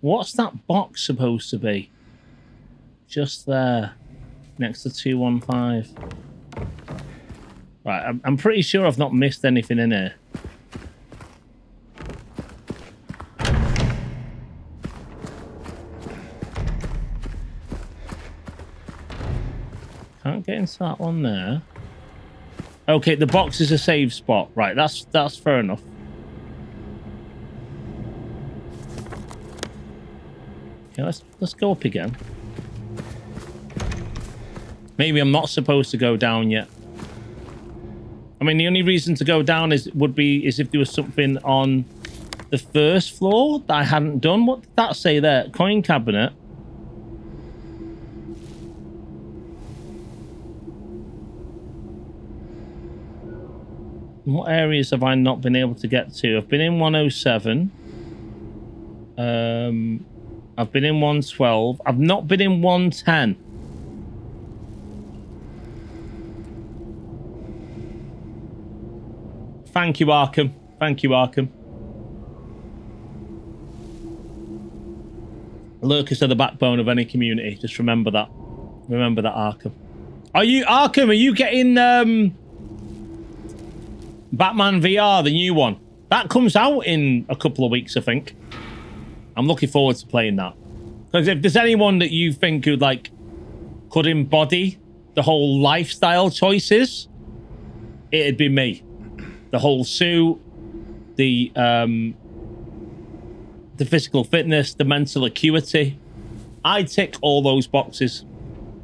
What's that box supposed to be? Just there, next to 215. Right, I'm, I'm pretty sure I've not missed anything in here. Into that one there. Okay, the box is a save spot. Right, that's that's fair enough. Okay, let's let's go up again. Maybe I'm not supposed to go down yet. I mean, the only reason to go down is would be is if there was something on the first floor that I hadn't done. What did that say there? Coin cabinet. What areas have I not been able to get to? I've been in 107. Um, I've been in 112. I've not been in 110. Thank you, Arkham. Thank you, Arkham. Lurkers are the backbone of any community. Just remember that. Remember that, Arkham. Are you, Arkham, are you getting, um... Batman VR, the new one. That comes out in a couple of weeks, I think. I'm looking forward to playing that. Because if there's anyone that you think could, like, could embody the whole lifestyle choices, it'd be me. The whole suit, the, um, the physical fitness, the mental acuity. I tick all those boxes.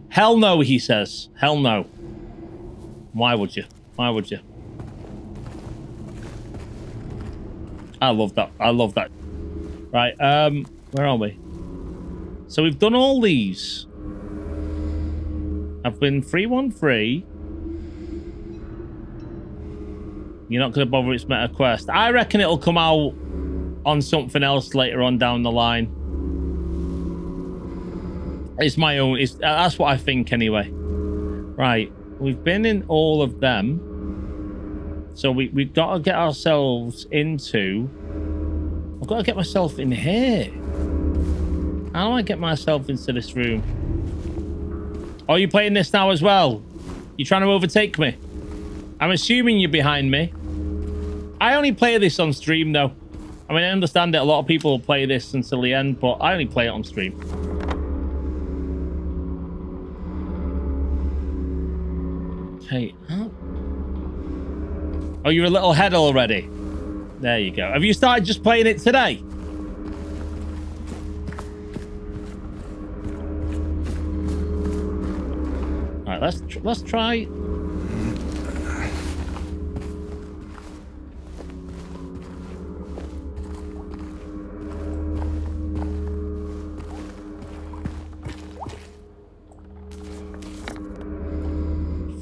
Hell no, he says. Hell no. Why would you? Why would you? I love that. I love that. Right, um, where are we? So we've done all these. I've been 313. You're not going to bother it's Meta Quest. I reckon it'll come out on something else later on down the line. It's my own. It's, that's what I think anyway. Right. We've been in all of them. So we, we've got to get ourselves into... I've got to get myself in here. How do I get myself into this room? Are you playing this now as well? You're trying to overtake me? I'm assuming you're behind me. I only play this on stream, though. I mean, I understand that a lot of people play this until the end, but I only play it on stream. Okay. Oh, you're a little head already. There you go. Have you started just playing it today? All right, let's tr let's try.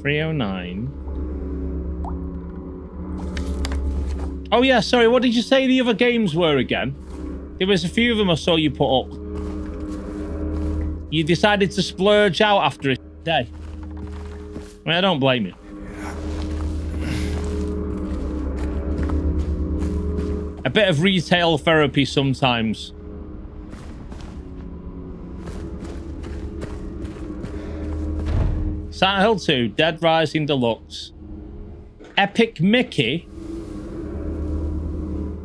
Three oh nine. Oh yeah, sorry. What did you say the other games were again? There was a few of them I saw you put up. You decided to splurge out after a day. I mean, I don't blame you. A bit of retail therapy sometimes. Silent Hill 2, Dead Rising Deluxe. Epic Mickey.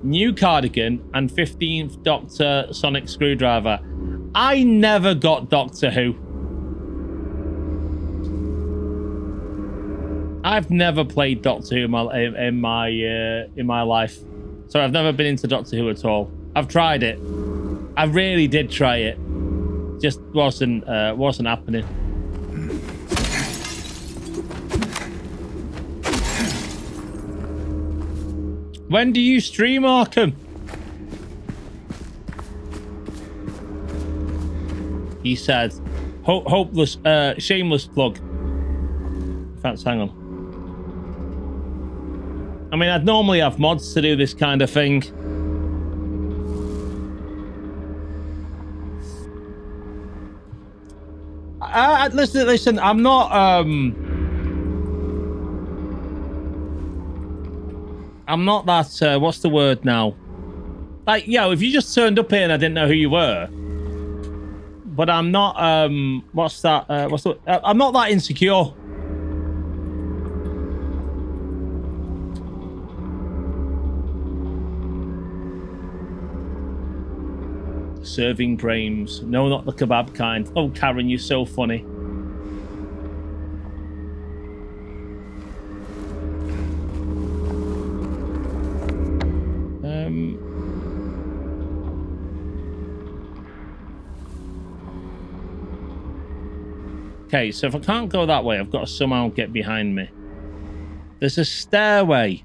New Cardigan and 15th Doctor Sonic Screwdriver. I never got Doctor Who. I've never played Doctor Who in my in, in my uh, in my life, so I've never been into Doctor Who at all. I've tried it. I really did try it. Just wasn't uh, wasn't happening. When do you stream, Arkham? He said, Ho hopeless, uh, shameless plug. Thanks, hang on. I mean, I'd normally have mods to do this kind of thing. I, listen, listen, I'm not, um... I'm not that, uh, what's the word now? Like, yo, if you just turned up here and I didn't know who you were, but I'm not, um, what's that, uh, what's the, uh, I'm not that insecure. Serving brains. No, not the kebab kind. Oh, Karen, you're so funny. Um... Okay, so if I can't go that way, I've got to somehow get behind me. There's a stairway.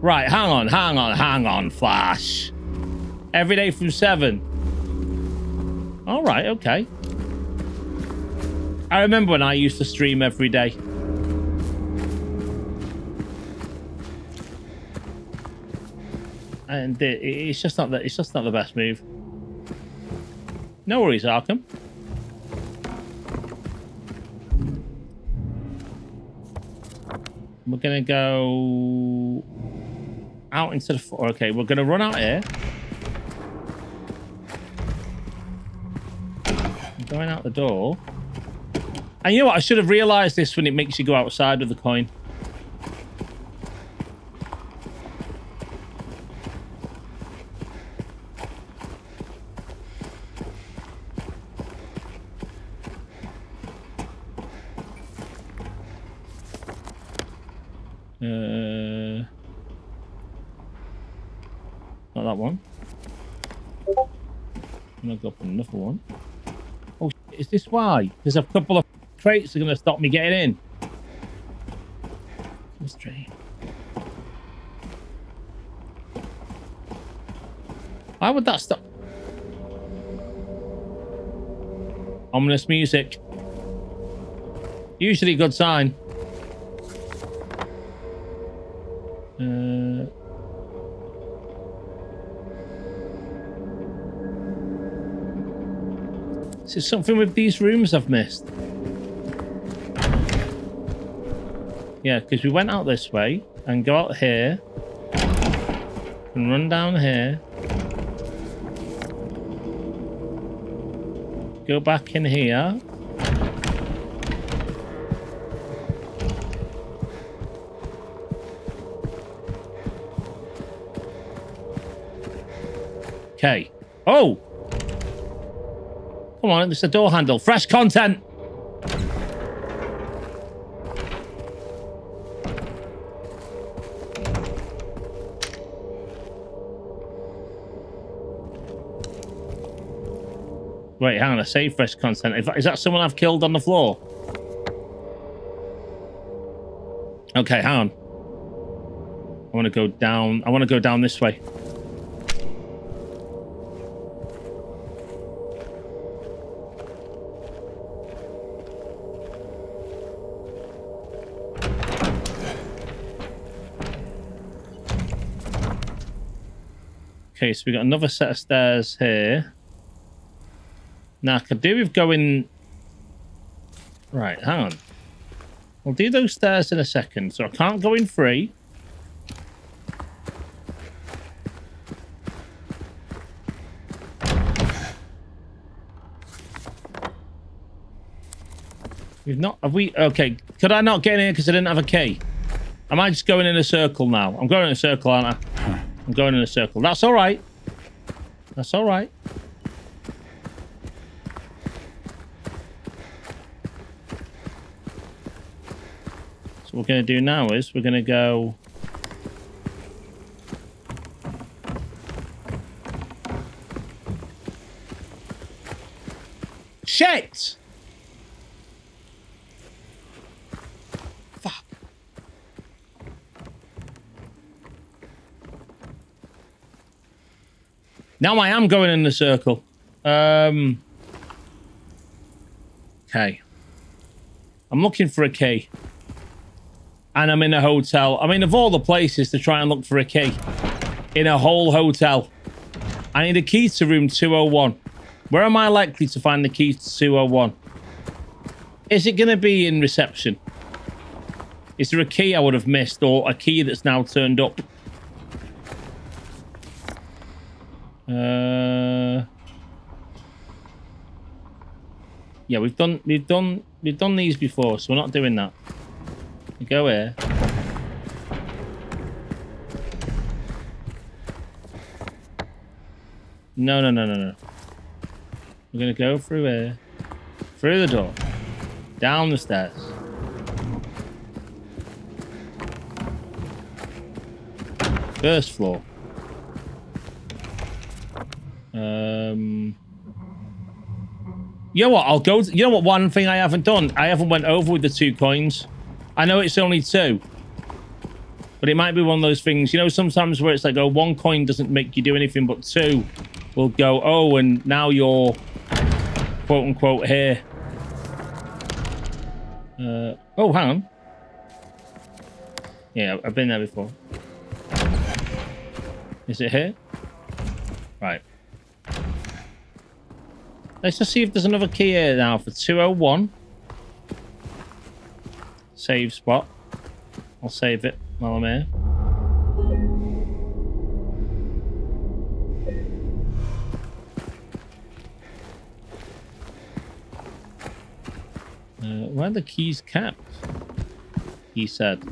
Right, hang on, hang on, hang on, Flash. Every day from 7. All right, okay. I remember when I used to stream every day. And it's just not the, it's just not the best move. No worries, Arkham. We're gonna go out into the. Okay, we're gonna run out here. Going out the door. And you know what? I should have realised this when it makes you go outside with the coin. Uh, not that one. I'm gonna go up another one. Oh, is this why? There's a couple of crates are gonna stop me getting in. Train. Why would that stop? Ominous music. Usually good sign. Uh, is there something with these rooms I've missed? Yeah, because we went out this way and go out here and run down here. Go back in here. Okay. Oh! Come on, it's a door handle. Fresh content! Wait, hang on. I say fresh content. Is that someone I've killed on the floor? Okay, hang on. I want to go down. I want to go down this way. Okay, so we got another set of stairs here. Now, I could do with going... Right, hang on. I'll do those stairs in a second. So I can't go in free. We've not... Have we... Okay. Could I not get in here because I didn't have a key? Am I just going in a circle now? I'm going in a circle, aren't I? I'm going in a circle. That's all right. That's all right. So what we're going to do now is we're going to go... Shit! Now I am going in the circle. Um... Okay. I'm looking for a key and I'm in a hotel. I mean, of all the places to try and look for a key in a whole hotel, I need a key to room 201. Where am I likely to find the key to 201? Is it going to be in reception? Is there a key I would have missed or a key that's now turned up? Uh... Yeah, we've done, we've done, we've done these before, so we're not doing that. You go here. No, no, no, no, no. We're going to go through here. Through the door. Down the stairs. First floor. Um... You know what? I'll go... you know what? One thing I haven't done? I haven't went over with the two coins. I know it's only two. But it might be one of those things, you know, sometimes where it's like, oh, one coin doesn't make you do anything, but two will go, oh, and now you're quote unquote here. Uh, oh, hang on. Yeah, I've been there before. Is it here? Let's just see if there's another key here now for 201 save spot. I'll save it while I'm here. Uh, where are the keys kept? He said.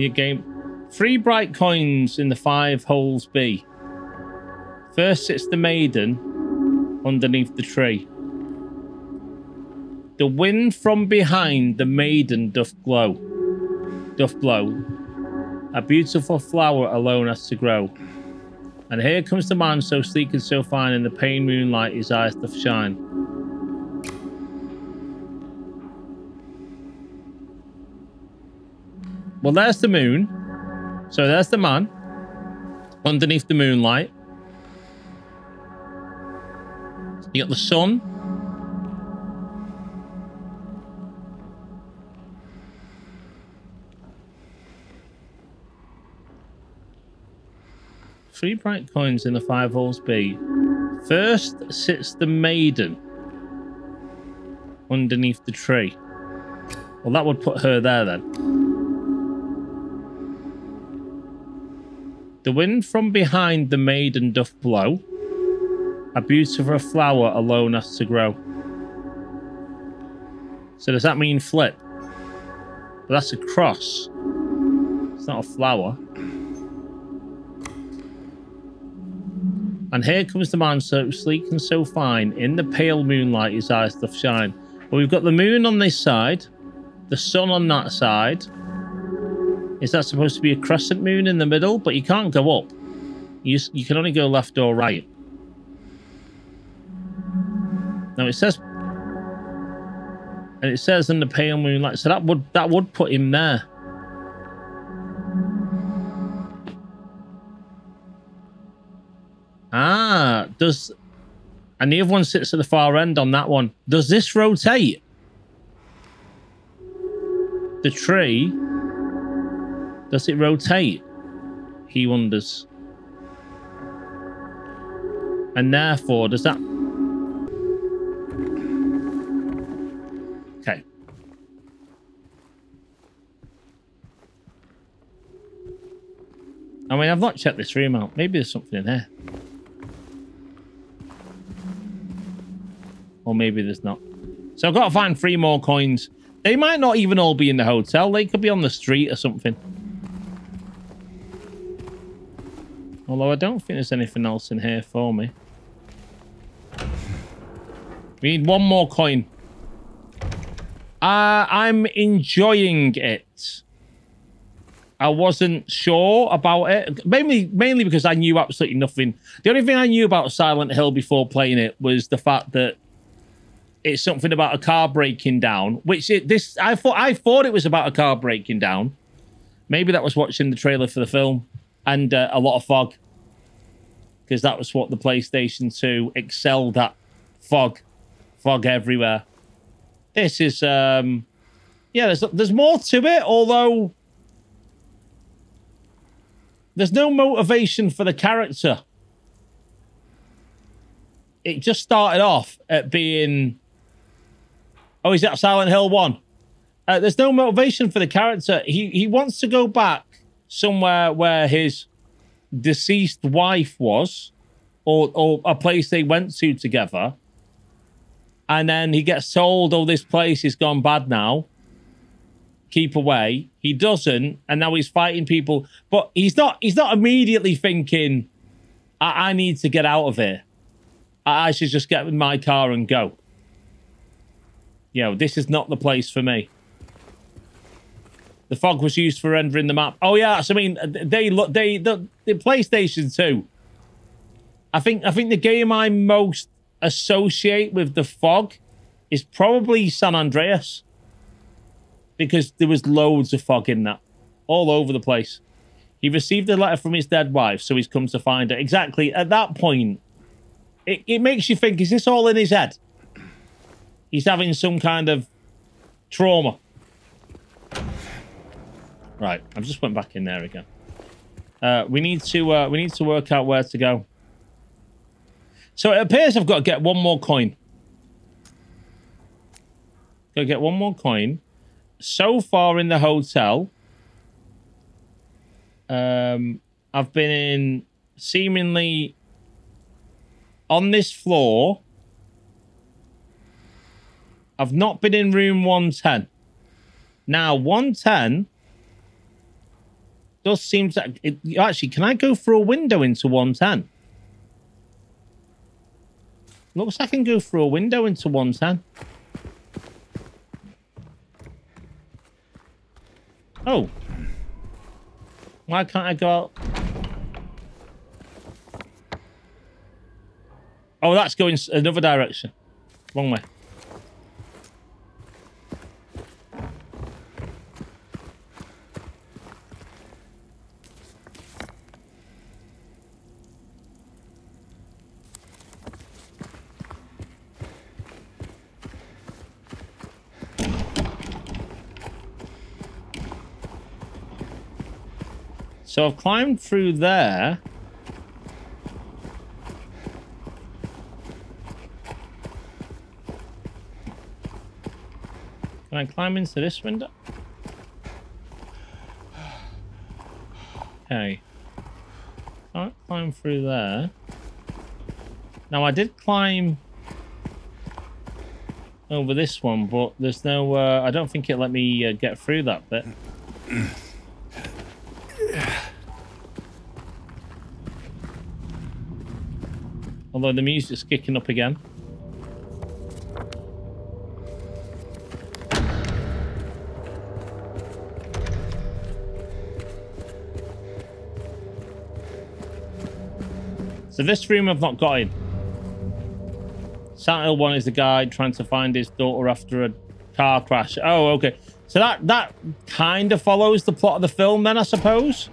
Your game. Three bright coins in the five holes B. First sits the maiden underneath the tree. The wind from behind the maiden doth glow, doth blow. A beautiful flower alone has to grow. And here comes the man so sleek and so fine, in the pale moonlight his eyes doth shine. Well, there's the moon. So there's the man underneath the moonlight. You got the sun. Three bright coins in the five holes B. First sits the maiden underneath the tree. Well, that would put her there then. The wind from behind the maiden doth blow. A beautiful flower alone has to grow. So does that mean flip? Well, that's a cross. It's not a flower. And here comes the man so sleek and so fine. In the pale moonlight his eyes doth shine. Well, we've got the moon on this side. The sun on that side. Is that supposed to be a crescent moon in the middle? But you can't go up. You, you can only go left or right. Now it says, and it says in the pale moonlight, so that would that would put him there. Ah, does and the other one sits at the far end on that one. Does this rotate? The tree. Does it rotate? He wonders. And therefore, does that Okay. I mean, I've not checked this room out. Maybe there's something in there. Or maybe there's not. So I've got to find three more coins. They might not even all be in the hotel. They could be on the street or something. Although I don't think there's anything else in here for me. We need one more coin. Uh, I'm enjoying it. I wasn't sure about it, mainly mainly because I knew absolutely nothing. The only thing I knew about Silent Hill before playing it was the fact that it's something about a car breaking down. Which it, this I thought I thought it was about a car breaking down. Maybe that was watching the trailer for the film and uh, a lot of fog. Because that was what the PlayStation 2 excelled at. Fog, fog everywhere. This is um yeah there's there's more to it although there's no motivation for the character. It just started off at being oh is that silent hill 1 uh, there's no motivation for the character. He he wants to go back somewhere where his deceased wife was or or a place they went to together and then he gets told, "Oh, this place has gone bad now. Keep away." He doesn't, and now he's fighting people. But he's not. He's not immediately thinking, "I, I need to get out of here. I, I should just get in my car and go." You know, this is not the place for me. The fog was used for rendering the map. Oh yeah, so I mean, they look they the, the PlayStation Two. I think I think the game I'm most associate with the fog is probably San Andreas because there was loads of fog in that all over the place. He received a letter from his dead wife, so he's come to find her. Exactly at that point, it, it makes you think: is this all in his head? He's having some kind of trauma. Right, I've just went back in there again. Uh, we need to uh, we need to work out where to go. So it appears I've got to get one more coin. Go get one more coin. So far in the hotel, um, I've been in seemingly on this floor. I've not been in room 110. Now, 110 does seem to... It, actually, can I go through a window into 110? Looks like I can go through a window into 110. Oh. Why can't I go? Oh, that's going another direction. Wrong way. So I've climbed through there. Can I climb into this window? Okay. Can't climb through there. Now I did climb over this one, but there's no, uh, I don't think it let me uh, get through that bit. *clears throat* Although the music's kicking up again. So this room I've not got in. Silent 1 is the guy trying to find his daughter after a car crash. Oh, okay. So that, that kind of follows the plot of the film then, I suppose?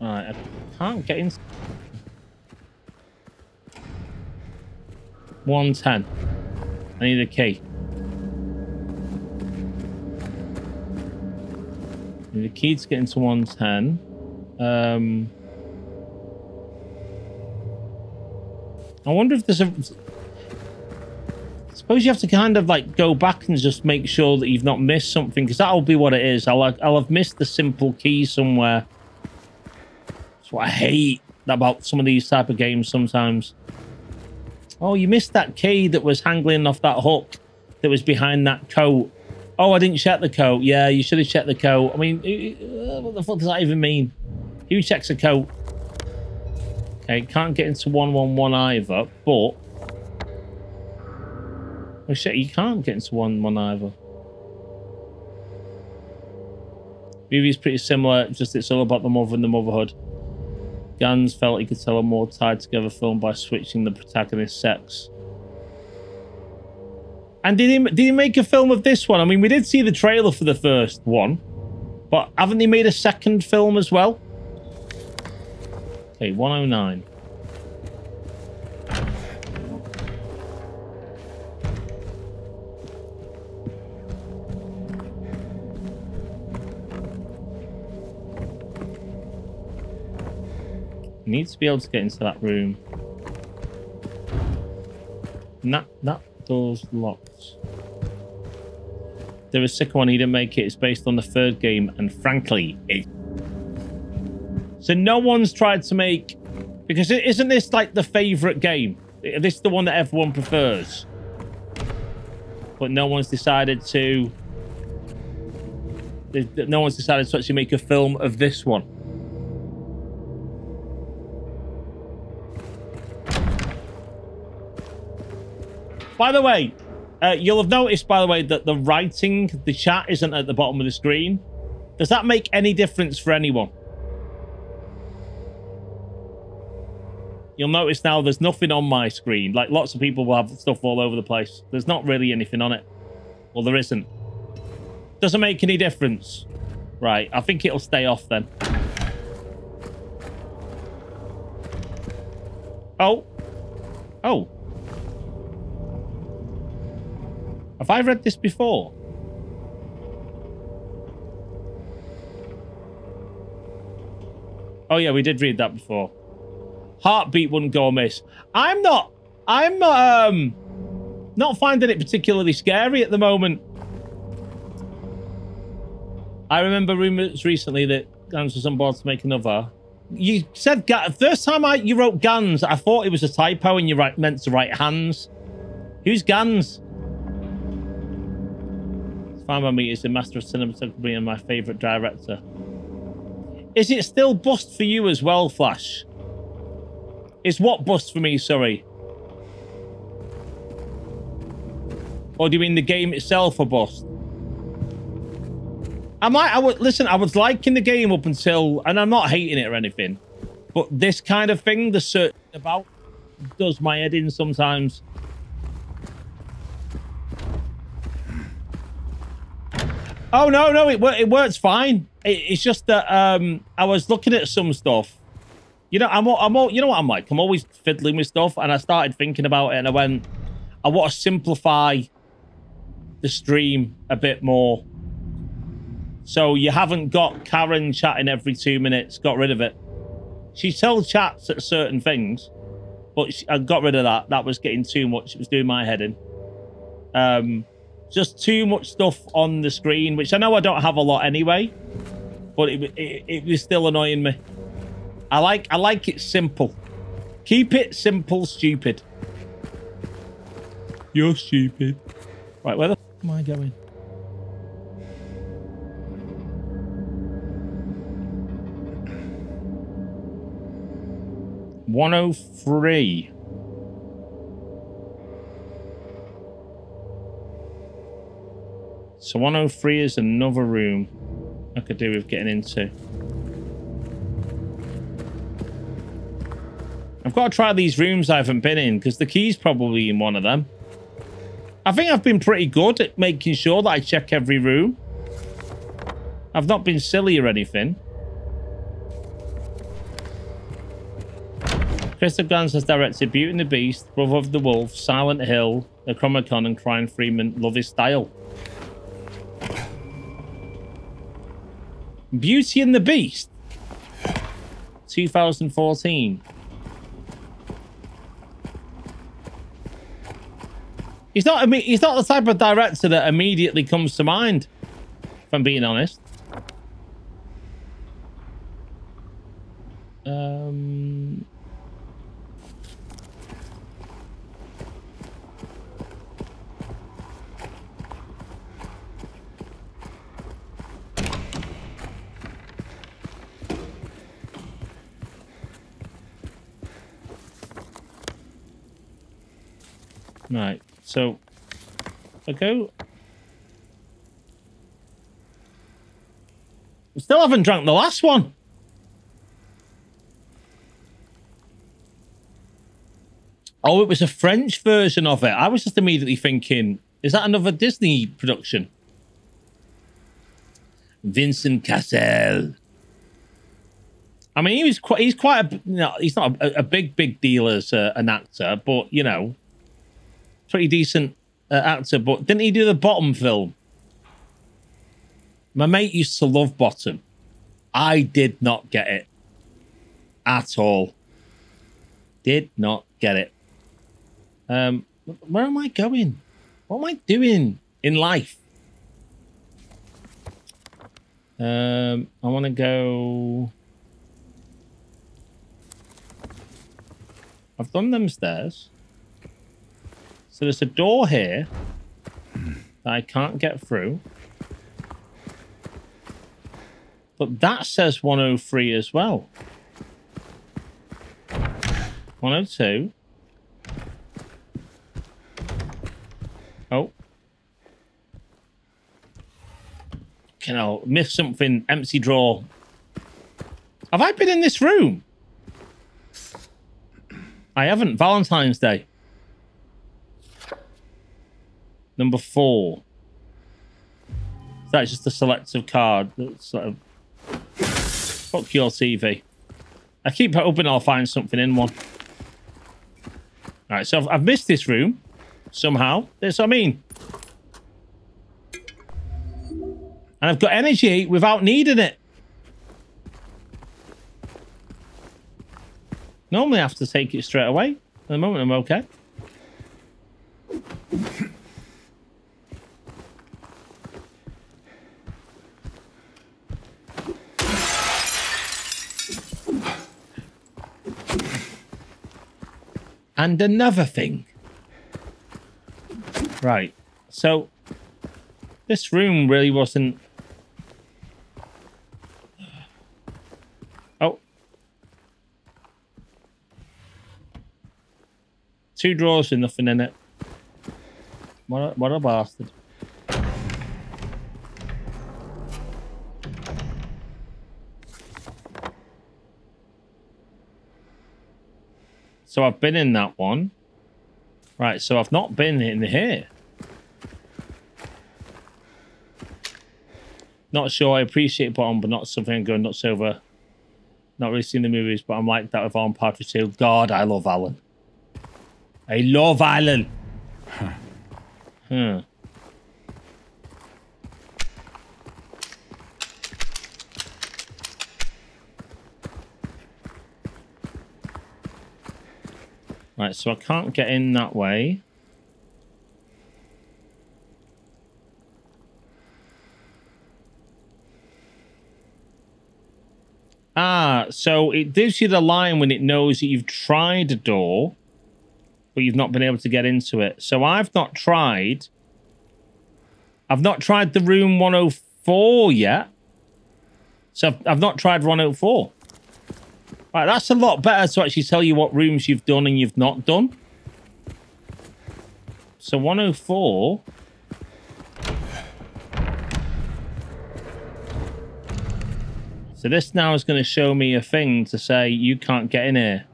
Alright, I can't get in... 110. I need a key. I need a key to get into 110. Um, I wonder if there's a... I suppose you have to kind of like go back and just make sure that you've not missed something because that'll be what it is. I'll, I'll have missed the simple key somewhere. That's what I hate about some of these type of games sometimes. Oh, you missed that key that was hanging off that hook that was behind that coat. Oh, I didn't check the coat. Yeah, you should have checked the coat. I mean, what the fuck does that even mean? Who checks a coat? Okay, can't get into 111 either, but... Oh shit, you can't get into 111 either. Movie's pretty similar, just it's all about the mother and the motherhood. Gans felt he could tell a more tied together film by switching the protagonist's sex. And did he did he make a film of this one? I mean, we did see the trailer for the first one, but haven't they made a second film as well? Okay, 109. Needs to be able to get into that room. That, that door's locked. There was a second one, he didn't make it. It's based on the third game, and frankly, it... So no one's tried to make... Because isn't this like the favourite game? This is the one that everyone prefers. But no one's decided to... No one's decided to actually make a film of this one. By the way, uh, you'll have noticed, by the way, that the writing, the chat isn't at the bottom of the screen. Does that make any difference for anyone? You'll notice now there's nothing on my screen. Like, lots of people will have stuff all over the place. There's not really anything on it. Well, there isn't. Doesn't make any difference. Right, I think it'll stay off then. Oh. Oh. Have I read this before? Oh yeah, we did read that before. Heartbeat wouldn't go amiss. I'm not. I'm um not finding it particularly scary at the moment. I remember rumors recently that Gans was on board to make another. You said first time I you wrote Gans, I thought it was a typo and you meant to write hands. Who's Gans? Fine by is the master of cinematography and my favourite director. Is it still bust for you as well, Flash? Is what bust for me, sorry? Or do you mean the game itself a bust? I might, I would, listen, I was liking the game up until, and I'm not hating it or anything, but this kind of thing, the certain about, does my head in sometimes. Oh, no, no, it, it works fine. It, it's just that um, I was looking at some stuff. You know, I'm, I'm, all, you know what I'm like? I'm always fiddling with stuff, and I started thinking about it, and I went, I want to simplify the stream a bit more. So you haven't got Karen chatting every two minutes. Got rid of it. She still chats at certain things, but she, I got rid of that. That was getting too much. It was doing my head in. Um, just too much stuff on the screen, which I know I don't have a lot anyway, but it, it, it was still annoying me. I like I like it simple. Keep it simple, stupid. You're stupid. Right, where the am I going? One oh three. So 103 is another room I could do with getting into. I've got to try these rooms I haven't been in because the key's probably in one of them. I think I've been pretty good at making sure that I check every room. I've not been silly or anything. Christoph Gans has directed Beauty and the Beast, Brother of the Wolf, Silent Hill, The Necronomicon and Crying Freeman love his style. Beauty and the Beast 2014 He's not. He's not the type of director that immediately comes to mind. If I'm being honest. Um. Right. So, I go. Still haven't drank the last one. Oh, it was a French version of it. I was just immediately thinking, is that another Disney production? Vincent Cassel. I mean, he was quite, he's quite a, you know, he's not a, a big, big deal as a, an actor, but, you know, pretty decent uh, actor, but didn't he do the Bottom film? My mate used to love Bottom. I did not get it at all. Did not get it. Um, where am I going? What am I doing in life? Um, I want to go. I've done them stairs. So there's a door here that I can't get through. But that says 103 as well. 102. Oh. Can I miss something? Empty drawer. Have I been in this room? I haven't. Valentine's Day. Number four. That's just a selective card. That's sort of... Fuck your TV. I keep hoping I'll find something in one. Alright, so I've, I've, missed this room. Somehow. That's what I mean. And I've got energy without needing it. Normally I have to take it straight away. At the moment I'm okay. And another thing. Right. So, this room really wasn't... Oh. two drawers with nothing in it. What a, what a bastard. So I've been in that one. Right, so I've not been in here. Not sure. I appreciate bottom, but not something I'm going nuts over. Not really seen the movies, but I'm like that with Alan Partridge too. God, I love Alan. I love Alan. Huh. Hmm. Right, so I can't get in that way. Ah, so it gives you the line when it knows that you've tried a door, but you've not been able to get into it. So I've not tried. I've not tried the room 104 yet. So I've, I've not tried 104. Right, that's a lot better to actually tell you what rooms you've done and you've not done. So 104... So this now is going to show me a thing to say you can't get in here.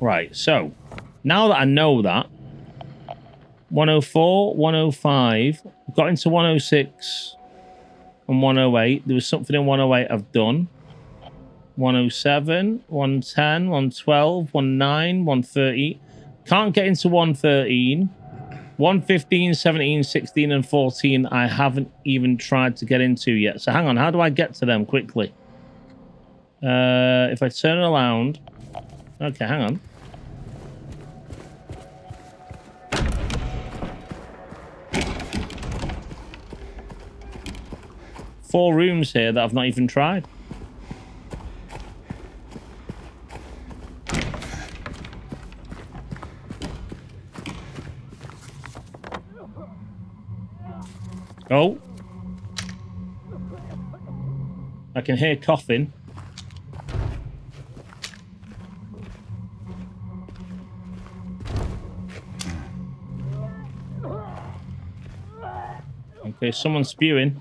Right, so now that I know that, 104, 105, got into 106 and 108. There was something in 108 I've done. 107, 110, 112, 19, 130. Can't get into 113. 115, 17, 16, and 14 I haven't even tried to get into yet. So hang on, how do I get to them quickly? Uh, if I turn around... Okay, hang on. Four rooms here that I've not even tried. Oh. I can hear coughing. Okay, someone's spewing.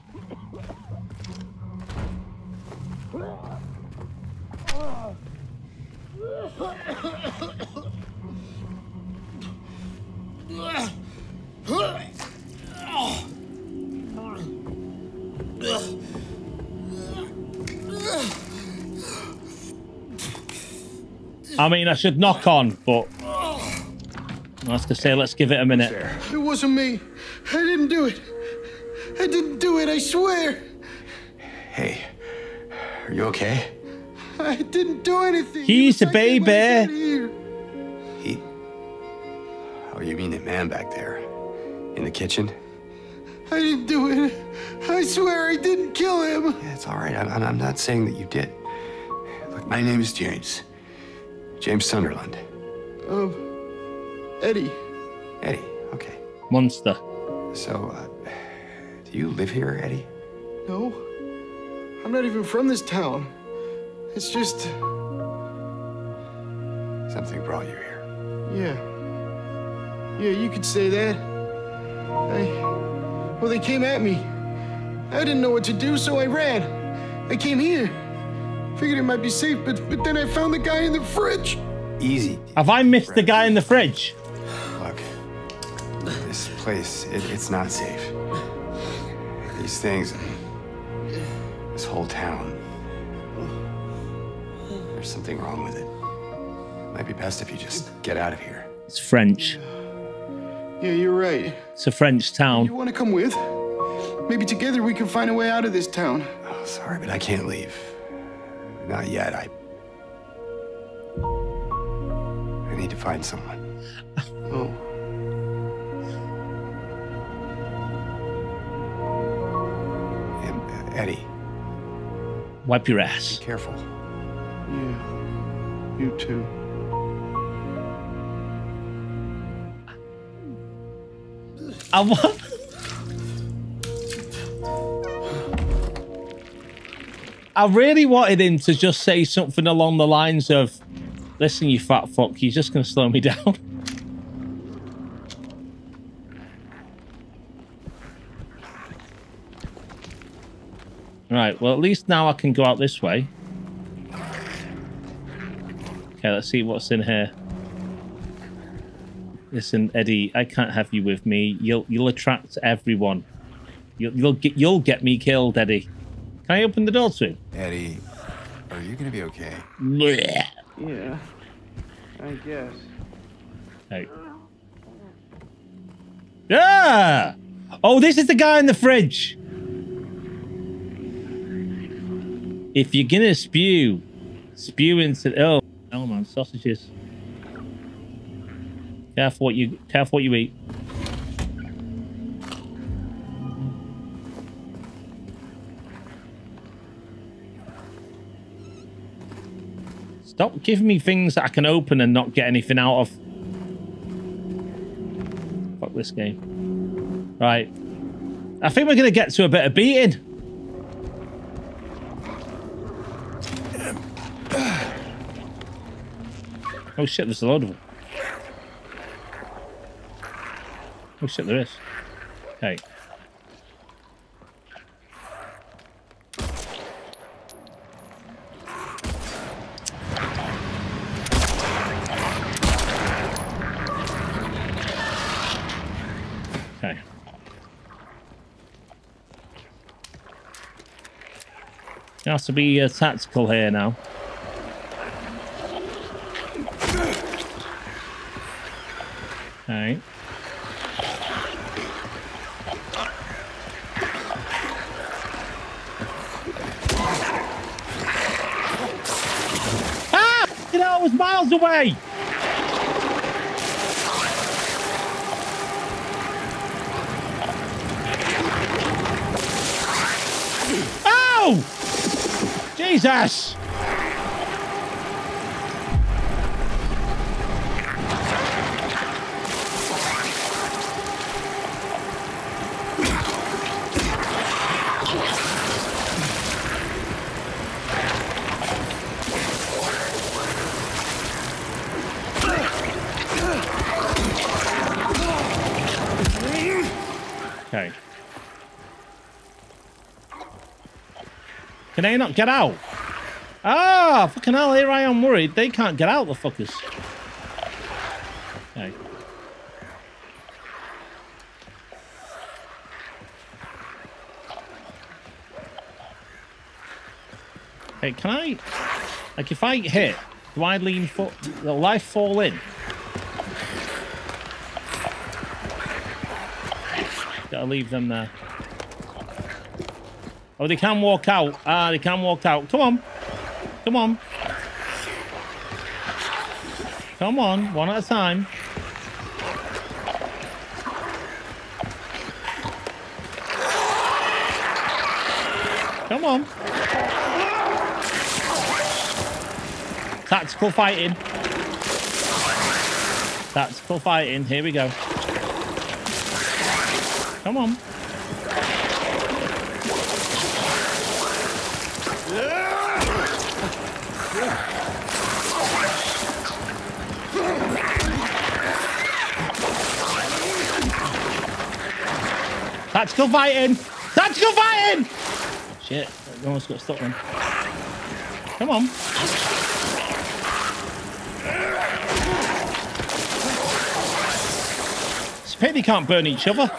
I mean, I should knock on, but I was to say, let's give it a minute. It wasn't me. I didn't do it. I didn't do it, I swear. Hey, are you okay? I didn't do anything. He's a baby. He. Oh, you mean the man back there? In the kitchen? I didn't do it. I swear I didn't kill him. Yeah, it's all right. I'm, I'm not saying that you did. Look, my name is James. James Sunderland. Um, Eddie. Eddie, okay. Monster. So, uh, do you live here, Eddie? No. I'm not even from this town. It's just... Something brought you here. Yeah. Yeah, you could say that. I... Well, they came at me. I didn't know what to do, so I ran. I came here. Figured it might be safe, but but then I found the guy in the fridge. Easy. Have I missed the guy in the fridge? Look, this place, it, it's not safe. These things, this whole town, there's something wrong with it. Might be best if you just get out of here. It's French. Yeah, you're right. It's a French town. You want to come with? Maybe together we can find a way out of this town. Oh, sorry, but I can't leave. Not yet. I. I need to find someone. Oh. And, uh, Eddie, Wipe your ass. be careful. Yeah. You too. I want. I really wanted him to just say something along the lines of, listen, you fat fuck, you're just going to slow me *laughs* down. Right, well, at least now I can go out this way. Okay, let's see what's in here. Listen, Eddie, I can't have you with me. You'll you'll attract everyone. You'll you'll get you'll get me killed, Eddie. Can I open the door to him? Eddie, are you gonna be okay? Blech. Yeah, I guess. Hey. Yeah. Oh, this is the guy in the fridge. If you're gonna spew, spew into oh, oh man, sausages. Careful what you careful what you eat. Stop giving me things that I can open and not get anything out of. Fuck this game. Right. I think we're going to get to a of beating. Oh shit, there's a load of them. Oh shit, there is. Okay. You have to be uh, tactical here now. Okay. Ah! You know, I was miles away! Oh! Jesus! Can they not get out? Ah, fucking hell, here I am worried. They can't get out, the fuckers. Okay. Hey, can I... Like, if I hit, do I lean for... Will life fall in? Gotta leave them there. Oh, they can walk out. Ah, they can walk out. Come on. Come on. Come on, one at a time. Come on. Tactical fighting. Tactical fighting. Here we go. Come on. Tactical fighting! Tactical fighting! Shit, no one's got to stop them. Come on. It's a pity they can't burn each other.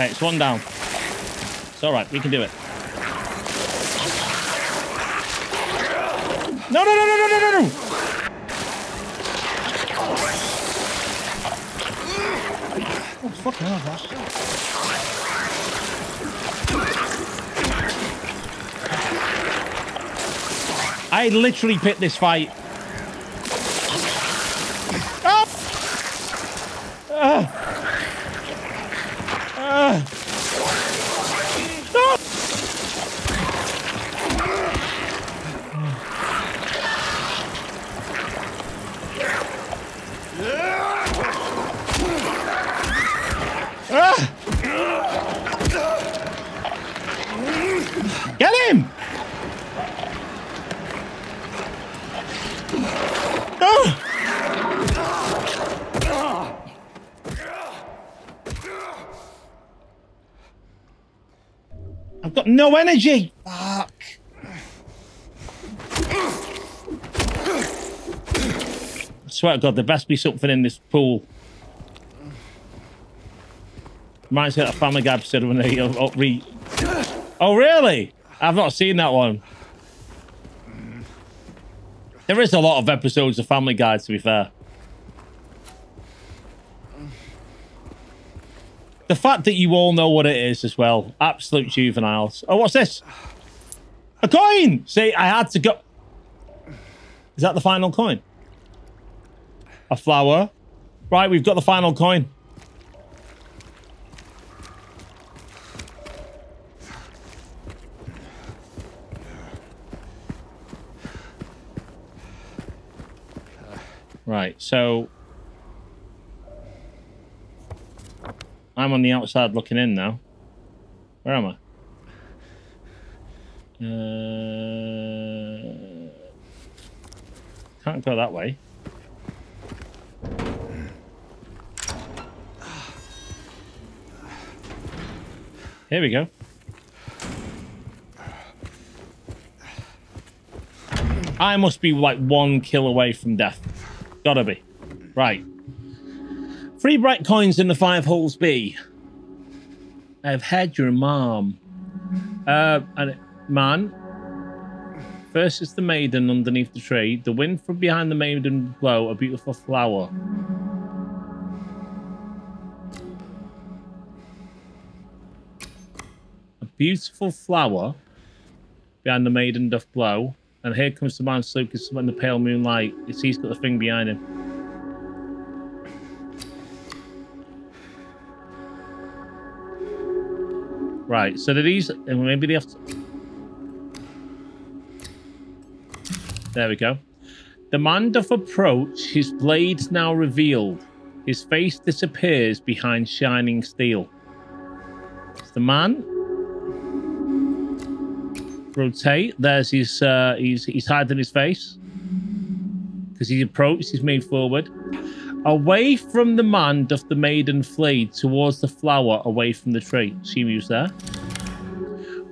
Okay, it's one down. It's all right. We can do it. No, no, no, no, no, no, no, no! Oh, fucking hell, that. I literally picked this fight. No energy. Fuck. I swear to God, there best be something in this pool. Reminds me of that Family Guy episode when they uh, re. Oh, really? I've not seen that one. There is a lot of episodes of Family Guy, to be fair. The fact that you all know what it is as well. Absolute juveniles. Oh, what's this? A coin! See, I had to go... Is that the final coin? A flower. Right, we've got the final coin. Right, so I'm on the outside looking in now. Where am I? Uh, can't go that way. Here we go. I must be like one kill away from death. Gotta be. Right. Three bright coins in the five holes B. I've had your mom. Uh, and man. First is the maiden underneath the tree. The wind from behind the maiden blow a beautiful flower. A beautiful flower behind the maiden doth blow. And here comes the man sleeping in the pale moonlight. It's he's got the thing behind him. Right, so do these maybe they have to There we go. The man doth approach, his blades now revealed. His face disappears behind shining steel. It's the man rotate. There's his uh, he's he's hiding his face because he's approached. He's moved forward. Away from the man doth the maiden flee towards the flower away from the tree. She moves there.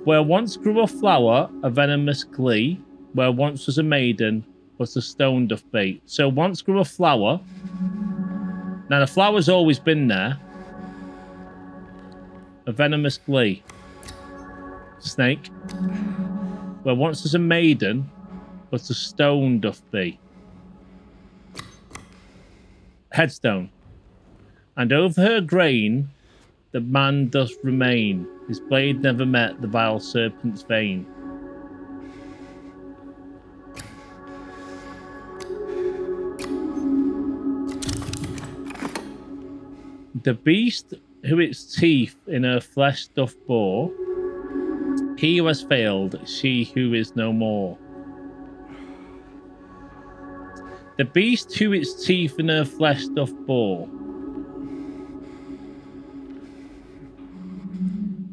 Where once grew a flower, a venomous glee. Where once was a maiden, was the stone doth be. So once grew a flower. Now the flower's always been there. A venomous glee. Snake where once was a maiden, was the stone doth be. Headstone. And over her grain, the man doth remain. His blade never met the vile serpent's vein. The beast who its teeth in her flesh doth bore he who has failed, she who is no more. The beast who its teeth in her flesh doth bore.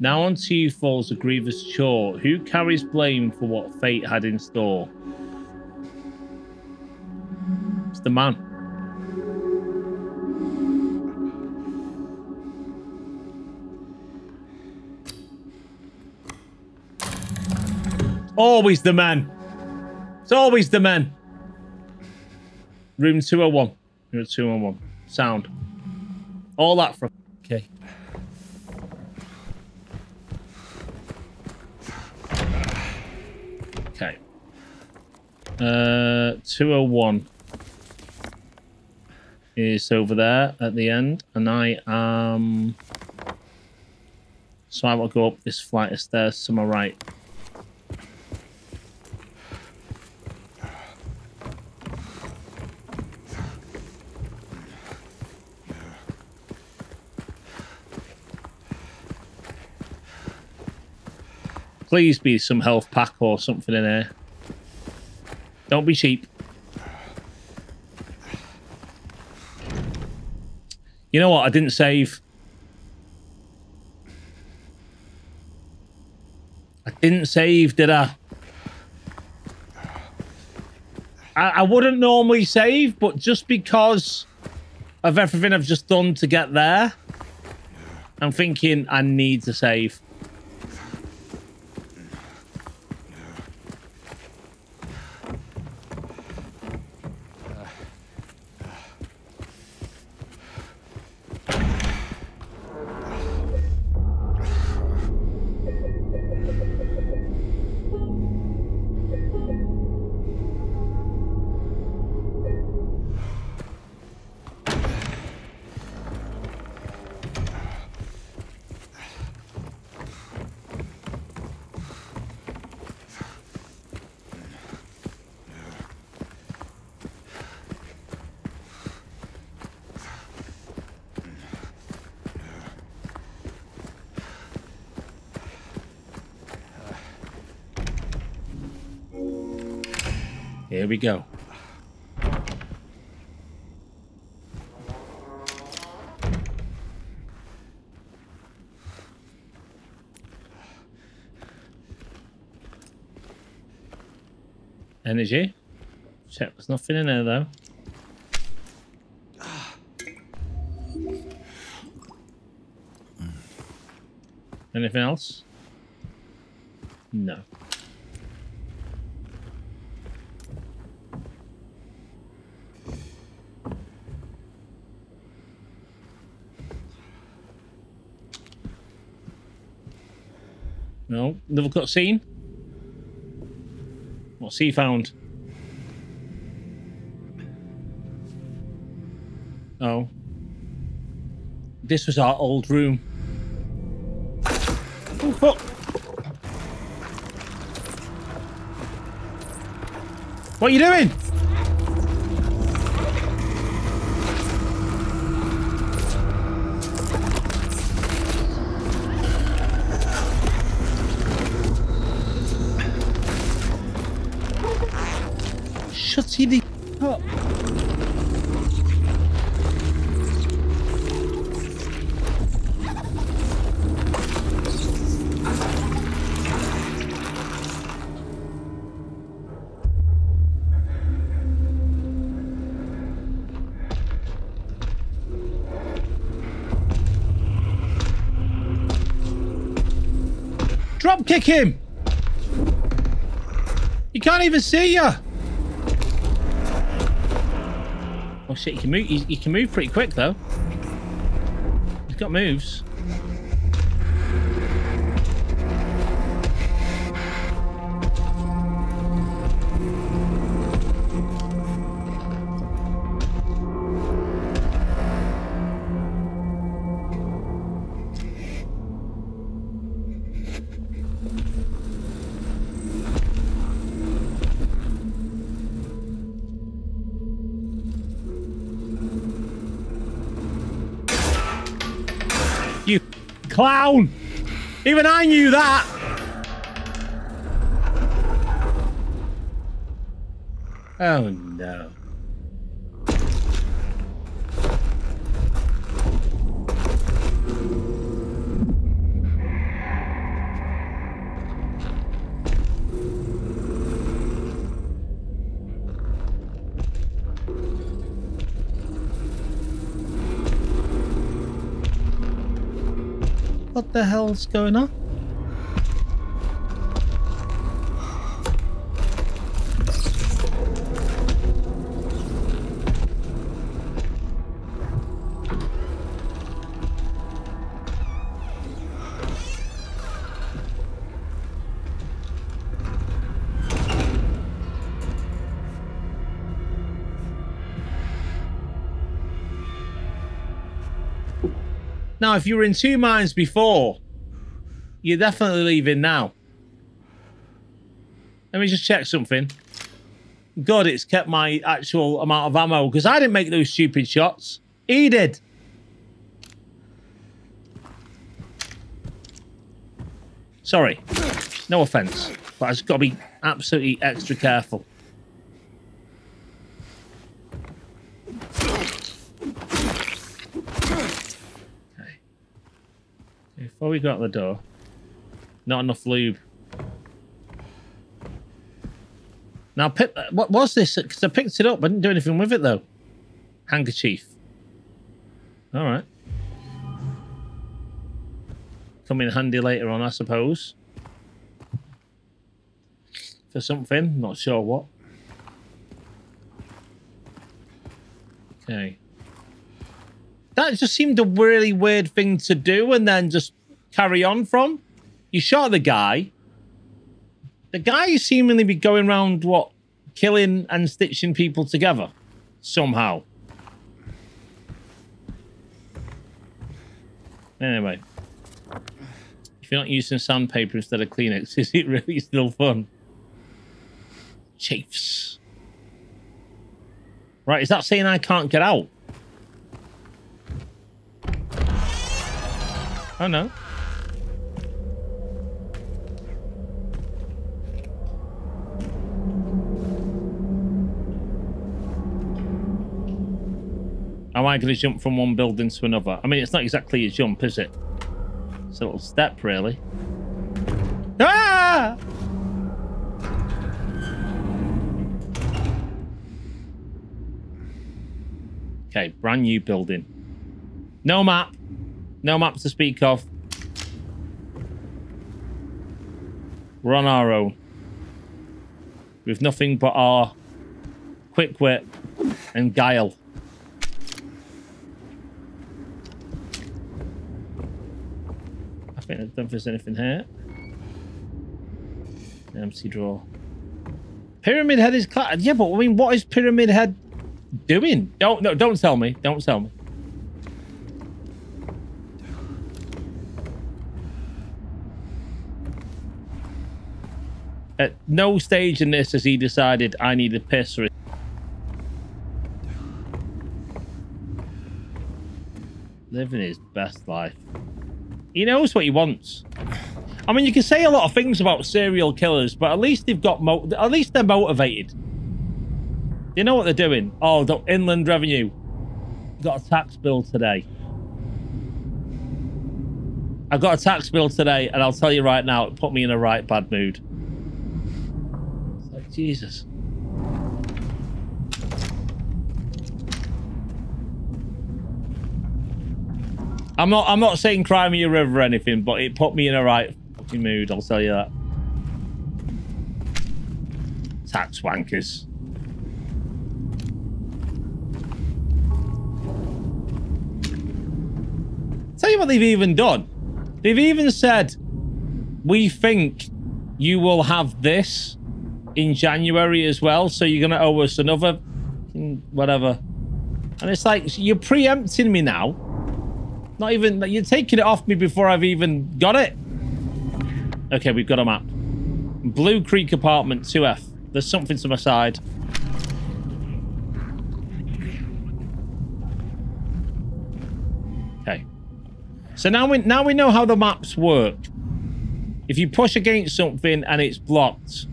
Now unto you falls a grievous chore. Who carries blame for what fate had in store? It's the man. Always the man. It's always the man. Room 201. Room 201. Sound. All that from. Okay. Okay. Uh, 201 is over there at the end, and I am. So I will go up this flight of stairs to my right. Please be some health pack or something in there. Don't be cheap. You know what? I didn't save. I didn't save, did I? I, I wouldn't normally save, but just because of everything I've just done to get there, I'm thinking I need to save. Energy. Check, there's nothing in there though. Anything else? No. No, another cutscene. What's he found? Oh. This was our old room. Oh, fuck. What are you doing? Him! He can't even see you! Oh shit, he can move. He, he can move pretty quick though. He's got moves. Clown! Even I knew that! Oh no. What the hell's going on? If you were in two minds before, you're definitely leaving now. Let me just check something. God, it's kept my actual amount of ammo because I didn't make those stupid shots. He did. Sorry. No offense. But I just got to be absolutely extra careful. Before we go out the door, not enough lube. Now, pick, uh, what was this? Because I picked it up. I didn't do anything with it, though. Handkerchief. All right. Come in handy later on, I suppose. For something. Not sure what. Okay. That just seemed a really weird thing to do and then just carry on from. You shot the guy. The guy is seemingly be going around, what, killing and stitching people together somehow. Anyway. If you're not using sandpaper instead of Kleenex, *laughs* is it really still fun? Chiefs. Right, is that saying I can't get out? Oh no. Am I going to jump from one building to another? I mean, it's not exactly a jump, is it? It's a little step, really. Ah! Okay, brand new building. No map. No map to speak of. We're on our own. With nothing but our quick wit and guile. Think I don't think there's anything here. Empty drawer. Pyramid Head is cla- Yeah, but I mean, what is Pyramid Head doing? Don't no, don't tell me. Don't tell me. At no stage in this has he decided I need a piss or living his best life. He knows what he wants. I mean, you can say a lot of things about serial killers, but at least they've got mo at least they're motivated. They know what they're doing. Oh, the inland revenue. Got a tax bill today. I've got a tax bill today, and I'll tell you right now, it put me in a right bad mood. It's like, Jesus. I'm not I'm not saying cry me a river or anything, but it put me in a right fucking mood, I'll tell you that. Tax wankers. Tell you what they've even done. They've even said, we think you will have this in January as well, so you're going to owe us another whatever. And it's like, you're preempting me now. Not even, you're taking it off me before I've even got it. Okay, we've got a map. Blue Creek Apartment 2F. There's something to my side. Okay. So now we now we know how the maps work. If you push against something and it's blocked,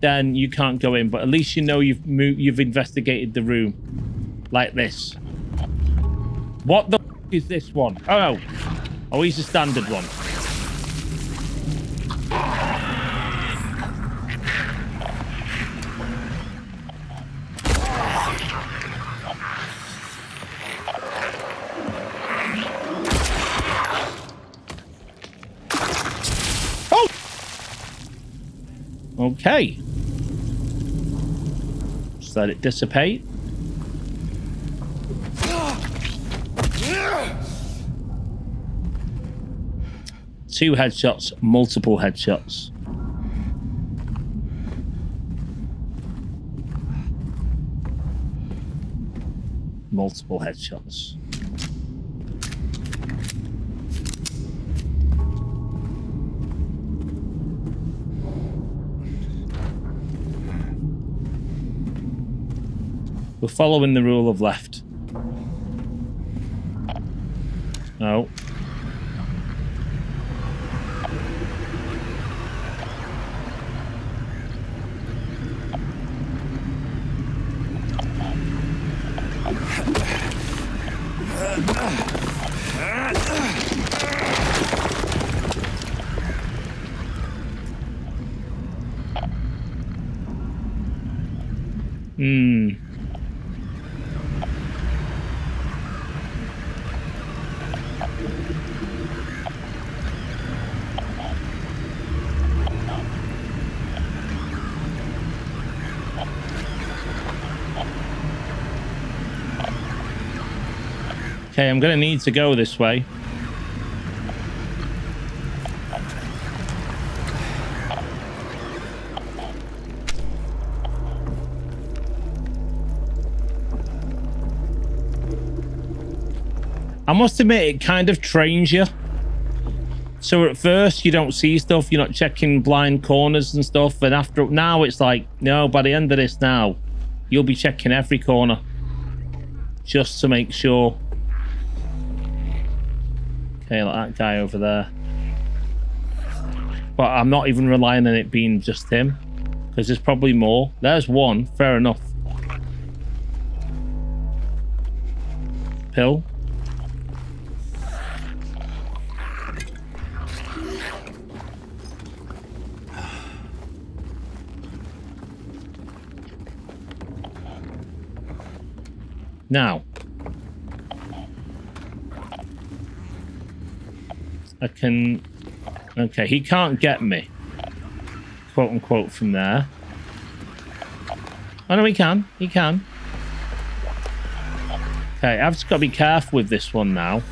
then you can't go in. But at least you know you've moved, you've investigated the room, like this. What the is this one? Oh, oh, he's a standard one. Oh! Okay. Just let it dissipate. Two headshots, multiple headshots. Multiple headshots. We're following the rule of left. No. Okay, I'm going to need to go this way. I must admit, it kind of trains you. So at first, you don't see stuff. You're not checking blind corners and stuff. And after now, it's like, no, by the end of this now, you'll be checking every corner. Just to make sure. Like that guy over there. But I'm not even relying on it being just him. Because there's probably more. There's one. Fair enough. Pill. Now, I can... Okay, he can't get me. Quote unquote from there. Oh no, he can. He can. Okay, I've just got to be careful with this one now.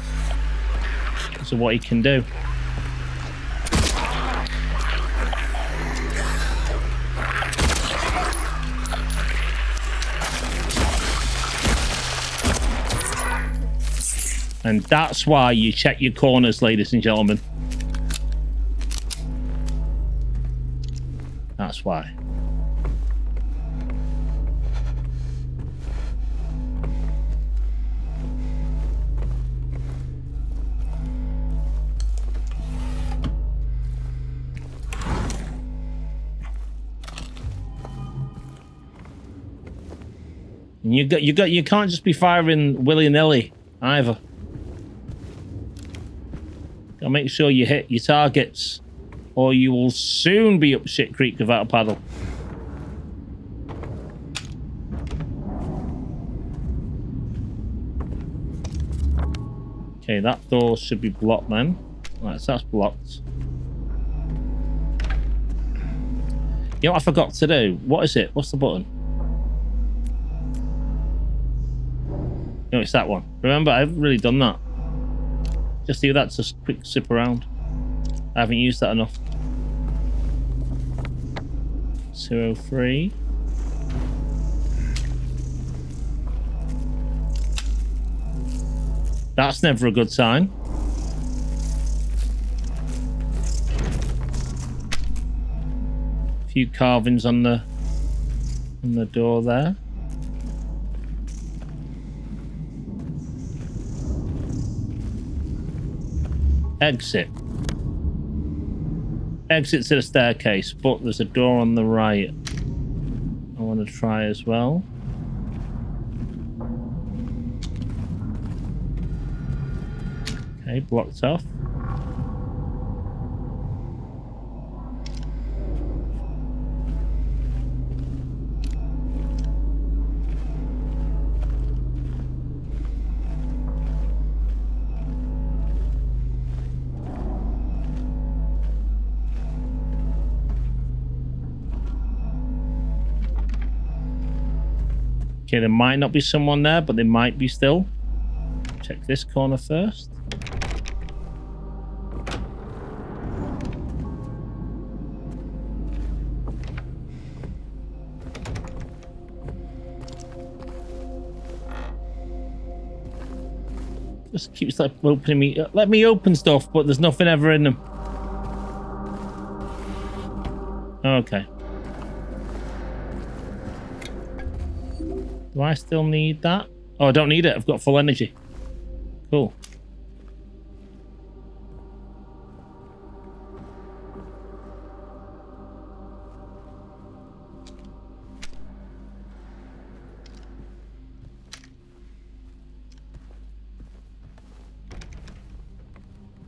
So what he can do. And that's why you check your corners, ladies and gentlemen. That's why. You got you got you can't just be firing willy nilly either. Gotta make sure you hit your targets, or you will soon be up shit creek without a paddle. Okay, that door should be blocked then. Right, so that's blocked. You know what I forgot to do? What is it? What's the button? No, it's that one. Remember, I haven't really done that. Just do that, just quick zip around. I haven't used that enough. Zero three. That's never a good sign. A few carvings on the on the door there. Exit. Exit to the staircase, but there's a door on the right. I want to try as well. Okay, blocked off. Okay, there might not be someone there, but there might be still. Check this corner first. Just keeps like opening me. Let me open stuff, but there's nothing ever in them. Okay. Do I still need that? Oh, I don't need it. I've got full energy. Cool.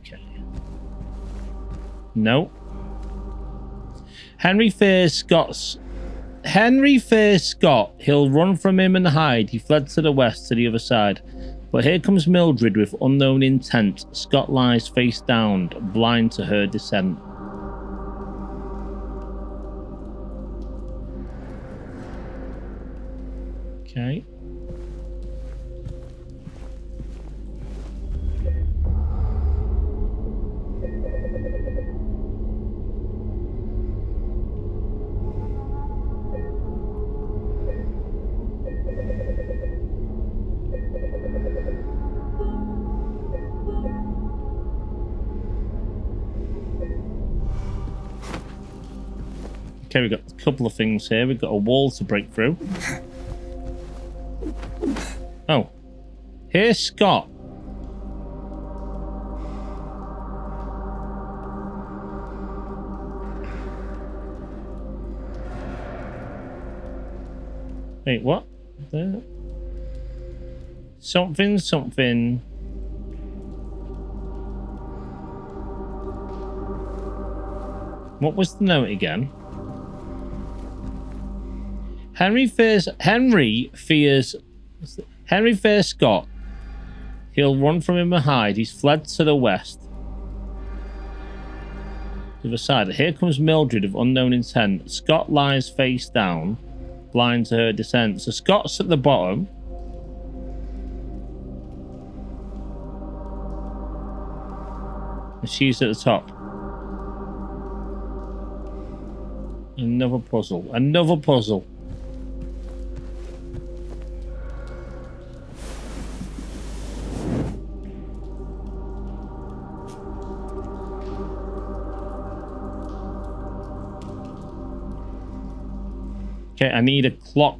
Okay. No. Henry fears Scott's Henry fears Scott. He'll run from him and hide. He fled to the west to the other side. But here comes Mildred with unknown intent. Scott lies face down, blind to her descent. Okay. Okay, we've got a couple of things here. We've got a wall to break through. Oh. Here's Scott. Wait, what? Something, something. What was the note again? Henry fears Henry fears Henry fears Scott. He'll run from him and hide. He's fled to the west. To the side. Here comes Mildred of unknown intent. Scott lies face down, blind to her descent. So Scott's at the bottom. And she's at the top. Another puzzle. Another puzzle. Okay, I need a clock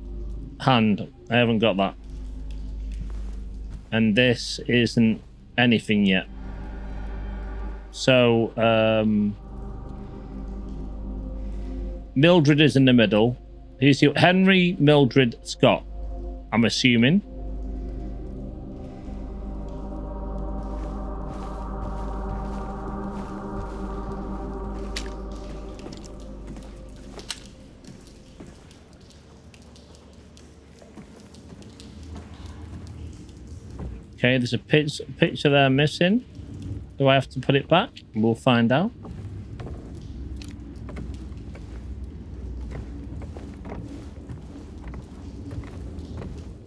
hand. I haven't got that. And this isn't anything yet. So, um... Mildred is in the middle. Here's your Henry, Mildred, Scott. I'm assuming. Okay, there's a picture there missing. Do I have to put it back? We'll find out.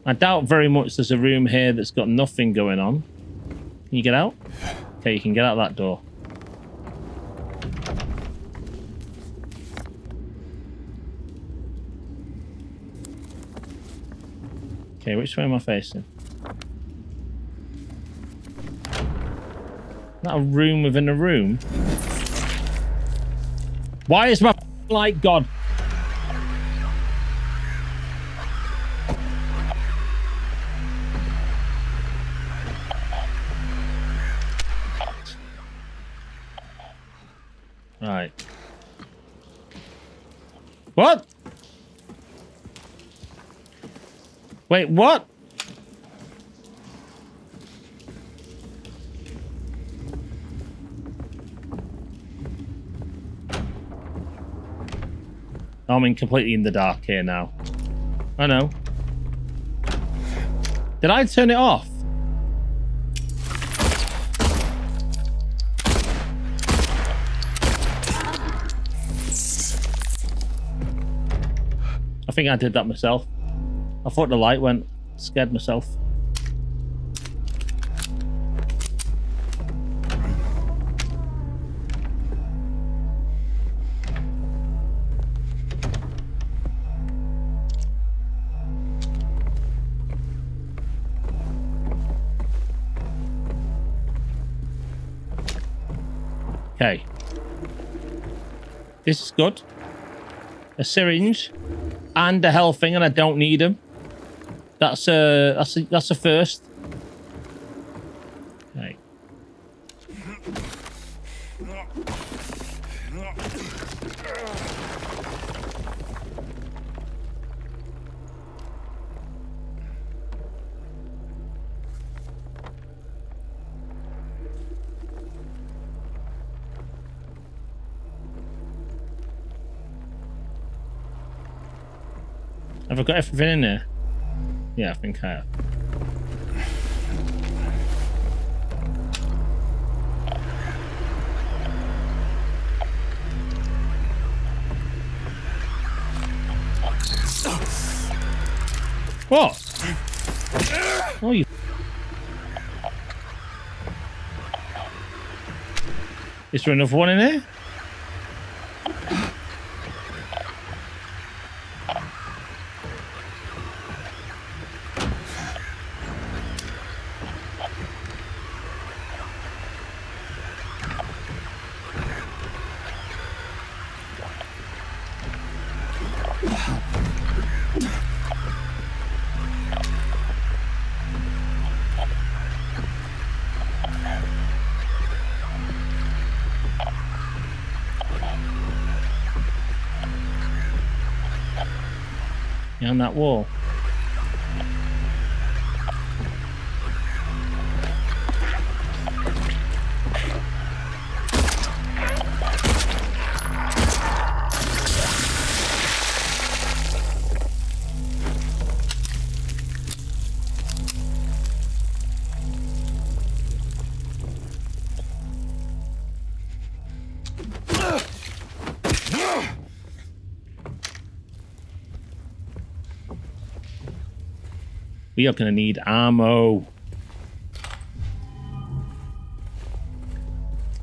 I doubt very much there's a room here that's got nothing going on. Can you get out? Okay, you can get out that door. Okay, which way am I facing? Not a room within a room. Why is my light gone? Right. What? Wait, what? I'm in completely in the dark here now. I know. Did I turn it off? I think I did that myself. I thought the light went. Scared myself. This is good. A syringe and a health thing, and I don't need them. That's a that's a that's a first. I got everything in there? Yeah, I think I have. What? Oh, you. Is there another one in there? That wall. We are going to need ammo.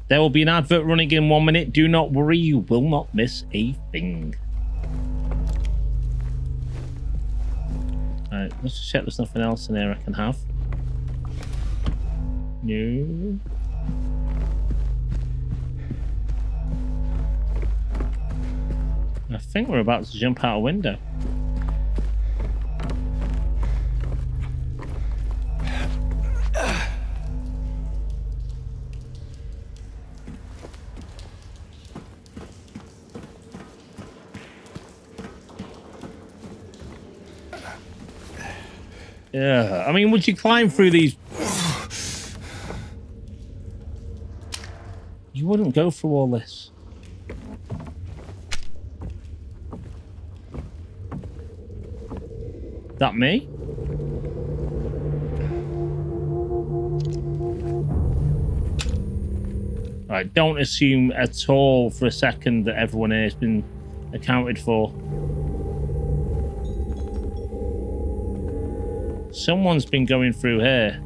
There will be an advert running in one minute. Do not worry, you will not miss a thing. Alright, let's just check there's nothing else in there I can have. No. I think we're about to jump out a window. Yeah, I mean, would you climb through these? You wouldn't go through all this. That me? Right, don't assume at all for a second that everyone here has been accounted for. Someone's been going through here.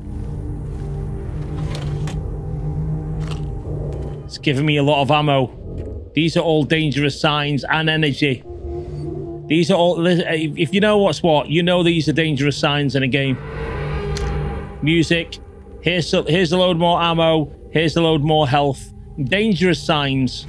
It's giving me a lot of ammo. These are all dangerous signs and energy. These are all... If you know what's what, you know these are dangerous signs in a game. Music. Here's a, here's a load more ammo. Here's a load more health. Dangerous signs.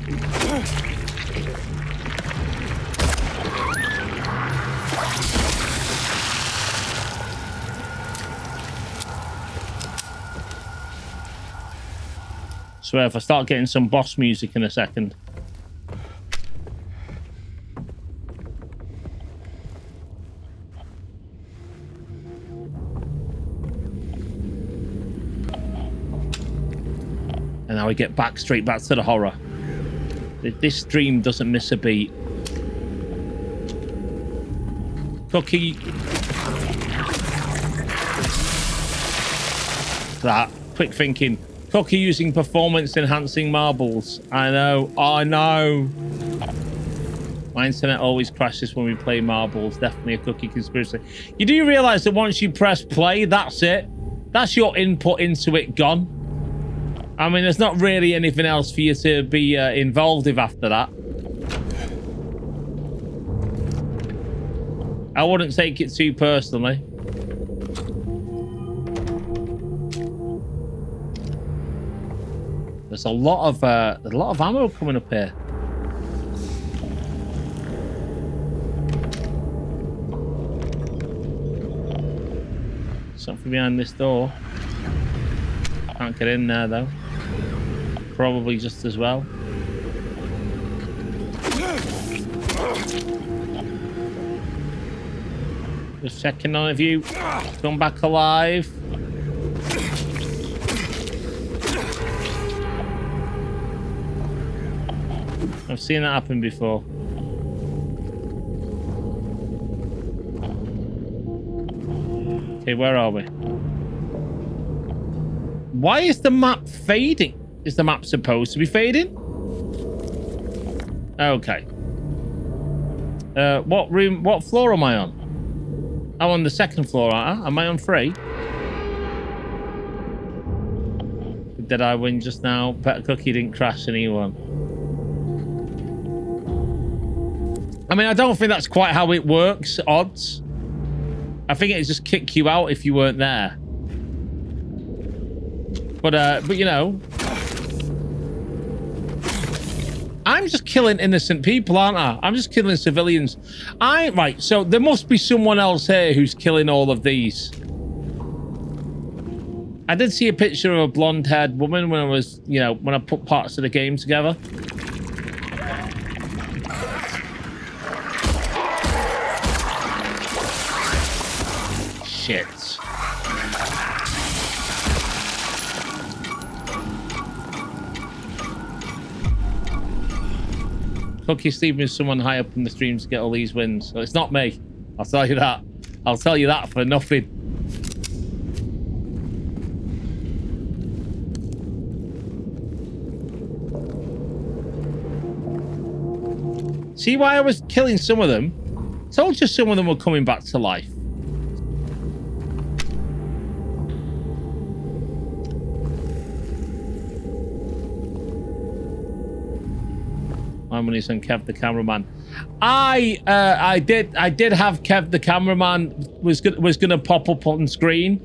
Swear if I start getting some boss music in a second. And now we get back straight back to the horror. This stream doesn't miss a beat. Cookie. That. Quick thinking. Cookie using performance enhancing marbles. I know. I know. My internet always crashes when we play marbles. Definitely a cookie conspiracy. You do realize that once you press play, that's it. That's your input into it gone. I mean, there's not really anything else for you to be uh, involved with after that. I wouldn't take it too personally. There's a lot of uh, a lot of ammo coming up here. Something behind this door. Can't get in there though. Probably just as well. Just checking on if you come back alive. Seen that happen before. Okay, where are we? Why is the map fading? Is the map supposed to be fading? Okay. Uh, what room, what floor am I on? I'm on the second floor, aren't I? Am I on three? Did I win just now? Pet Cookie didn't crash anyone. I mean, I don't think that's quite how it works, odds. I think it just kick you out if you weren't there. But, uh, but you know, I'm just killing innocent people, aren't I? I'm just killing civilians. I, right, so there must be someone else here who's killing all of these. I did see a picture of a blonde-haired woman when I was, you know, when I put parts of the game together. Shit. Cookie's leaving someone high up in the stream to get all these wins. So it's not me. I'll tell you that. I'll tell you that for nothing. See why I was killing some of them? Told you some of them were coming back to life. My money's on Kev the cameraman. I uh, I did I did have Kev the cameraman was go was gonna pop up on screen,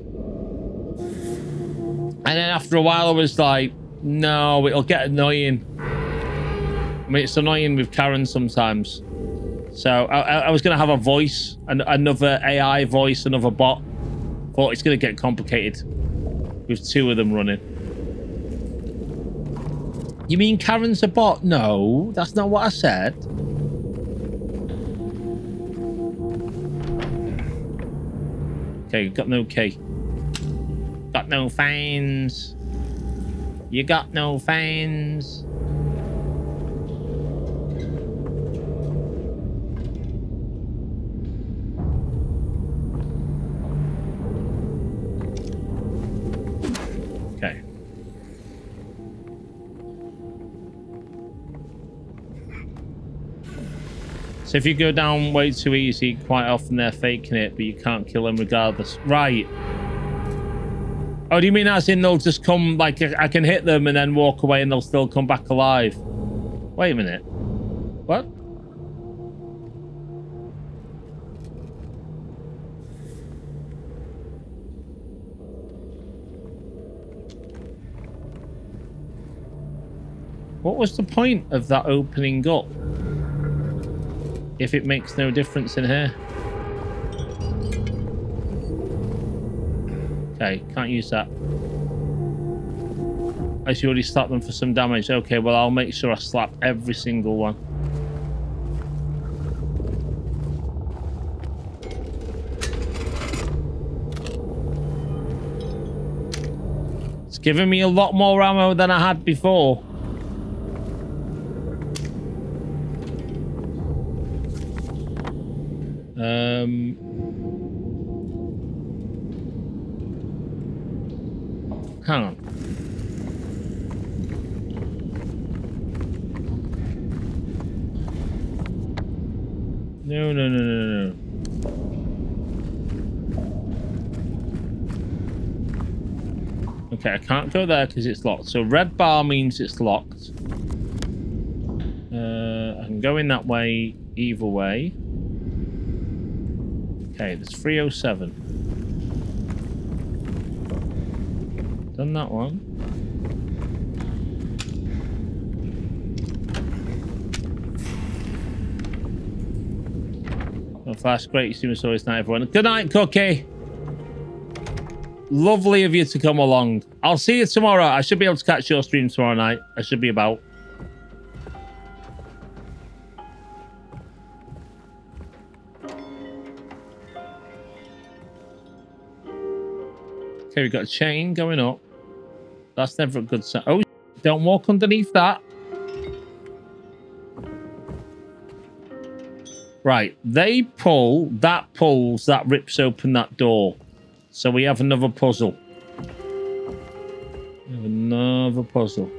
and then after a while I was like, no, it'll get annoying. I mean, it's annoying with Karen sometimes. So I, I was gonna have a voice, an, another AI voice, another bot. But it's gonna get complicated with two of them running. You mean Karen's a bot? No, that's not what I said. Okay, got no key. Got no fans. You got no fines. So if you go down way too easy, quite often they're faking it, but you can't kill them regardless. Right. Oh, do you mean as in they'll just come, like, I can hit them and then walk away and they'll still come back alive? Wait a minute. What? What was the point of that opening up? If it makes no difference in here. Okay, can't use that. I should already slap them for some damage. Okay, well, I'll make sure I slap every single one. It's giving me a lot more ammo than I had before. Okay, I can't go there because it's locked. So red bar means it's locked. Uh, I can go in that way either way. Okay, there's 307. Done that one. Well, fast, great. You seem so nice, everyone. Good night, Cookie. Lovely of you to come along. I'll see you tomorrow. I should be able to catch your stream tomorrow night. I should be about. Okay, we've got a chain going up. That's never a good sign. Oh, don't walk underneath that. Right, they pull, that pulls, that rips open that door. So we have another puzzle. We have another puzzle.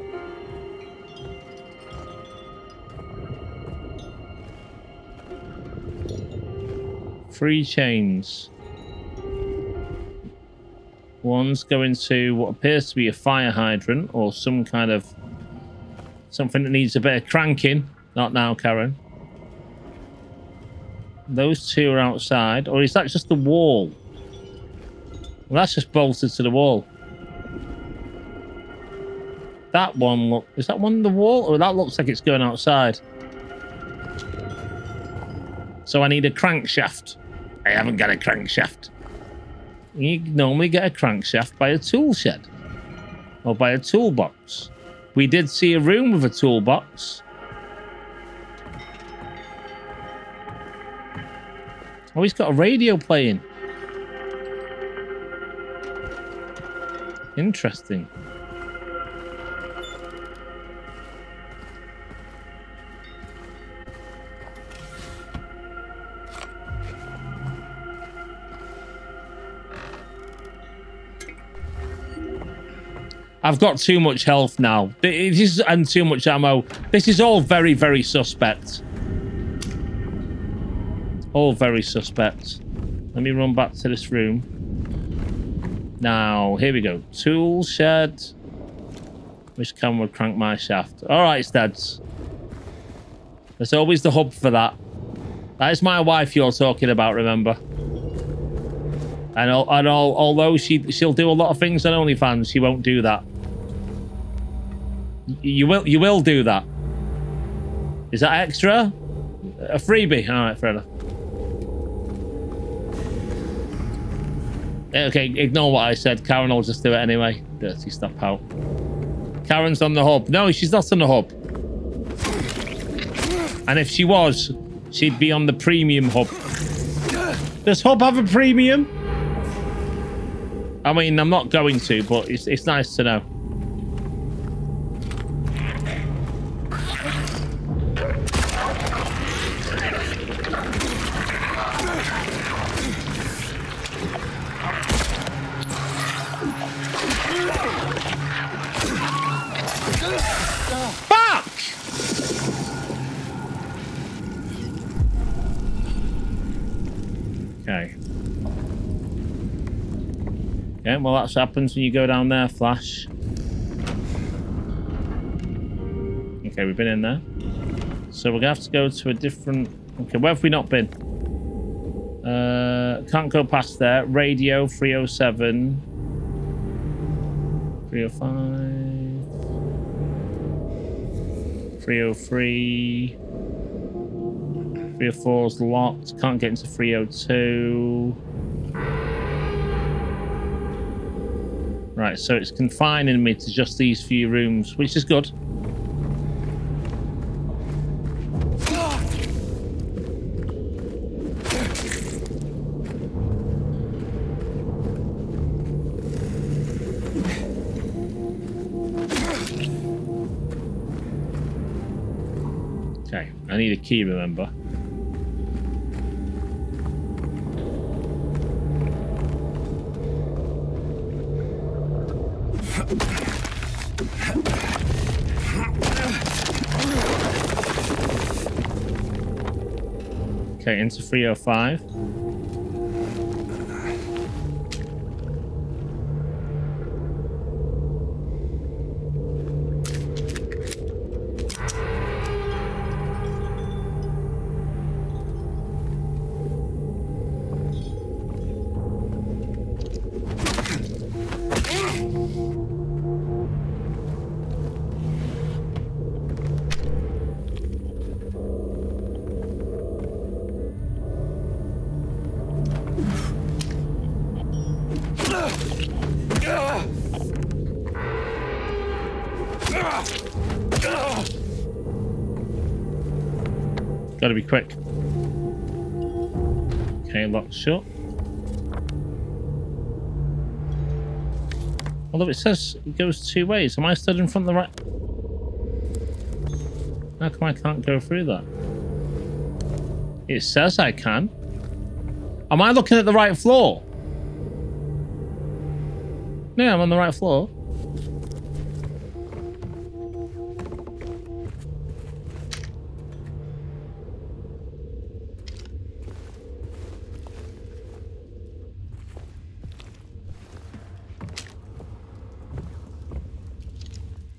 Three chains. One's going to what appears to be a fire hydrant or some kind of something that needs a bit of cranking. Not now, Karen. Those two are outside. Or is that just the wall? Well, that's just bolted to the wall. That one look is that one the wall? Or that looks like it's going outside. So I need a crankshaft. I haven't got a crankshaft. You normally get a crankshaft by a tool shed. Or by a toolbox. We did see a room with a toolbox. Oh, he's got a radio playing. Interesting. I've got too much health now. This is and too much ammo. This is all very, very suspect. All very suspect. Let me run back to this room. Now, here we go. Tool shed. Which camera crank my shaft? All right, Stads. There's always the hub for that. That is my wife you're talking about, remember? And, and although she she'll do a lot of things on OnlyFans, she won't do that. You will you will do that. Is that extra? A freebie? All right, fair enough. Okay, ignore what I said. Karen will just do it anyway. Dirty stuff out. Karen's on the hub. No, she's not on the hub. And if she was, she'd be on the premium hub. Does hub have a premium? I mean, I'm not going to, but it's, it's nice to know. That's happens when you go down there, Flash. Okay, we've been in there. So we're going to have to go to a different... Okay, where have we not been? Uh, can't go past there. Radio 307. 305. 303. 304 is locked. Can't get into 302. Right, so it's confining me to just these few rooms, which is good. Okay, I need a key, remember. Into 305. Gotta says it goes two ways. Am I stood in front of the right? How come I can't go through that? It says I can. Am I looking at the right floor? Yeah, I'm on the right floor.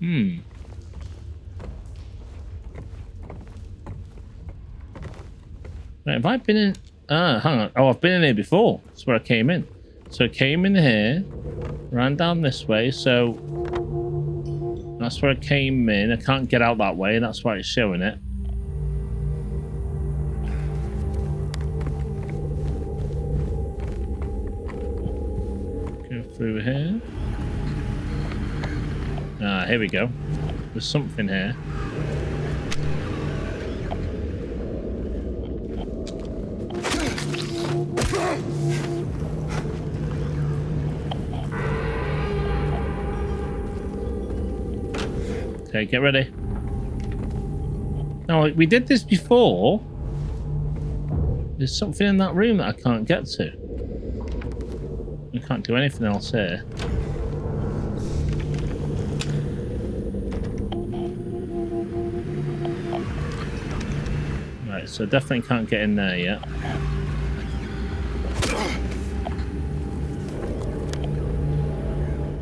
Hmm. Right, have I been in... Ah, hang on. Oh, I've been in here before. That's where I came in. So I came in here, ran down this way, so... That's where I came in. I can't get out that way, that's why it's showing it. Go through here. Ah, here we go. There's something here. Okay, get ready. No, we did this before. There's something in that room that I can't get to. I can't do anything else here. So definitely can't get in there yet.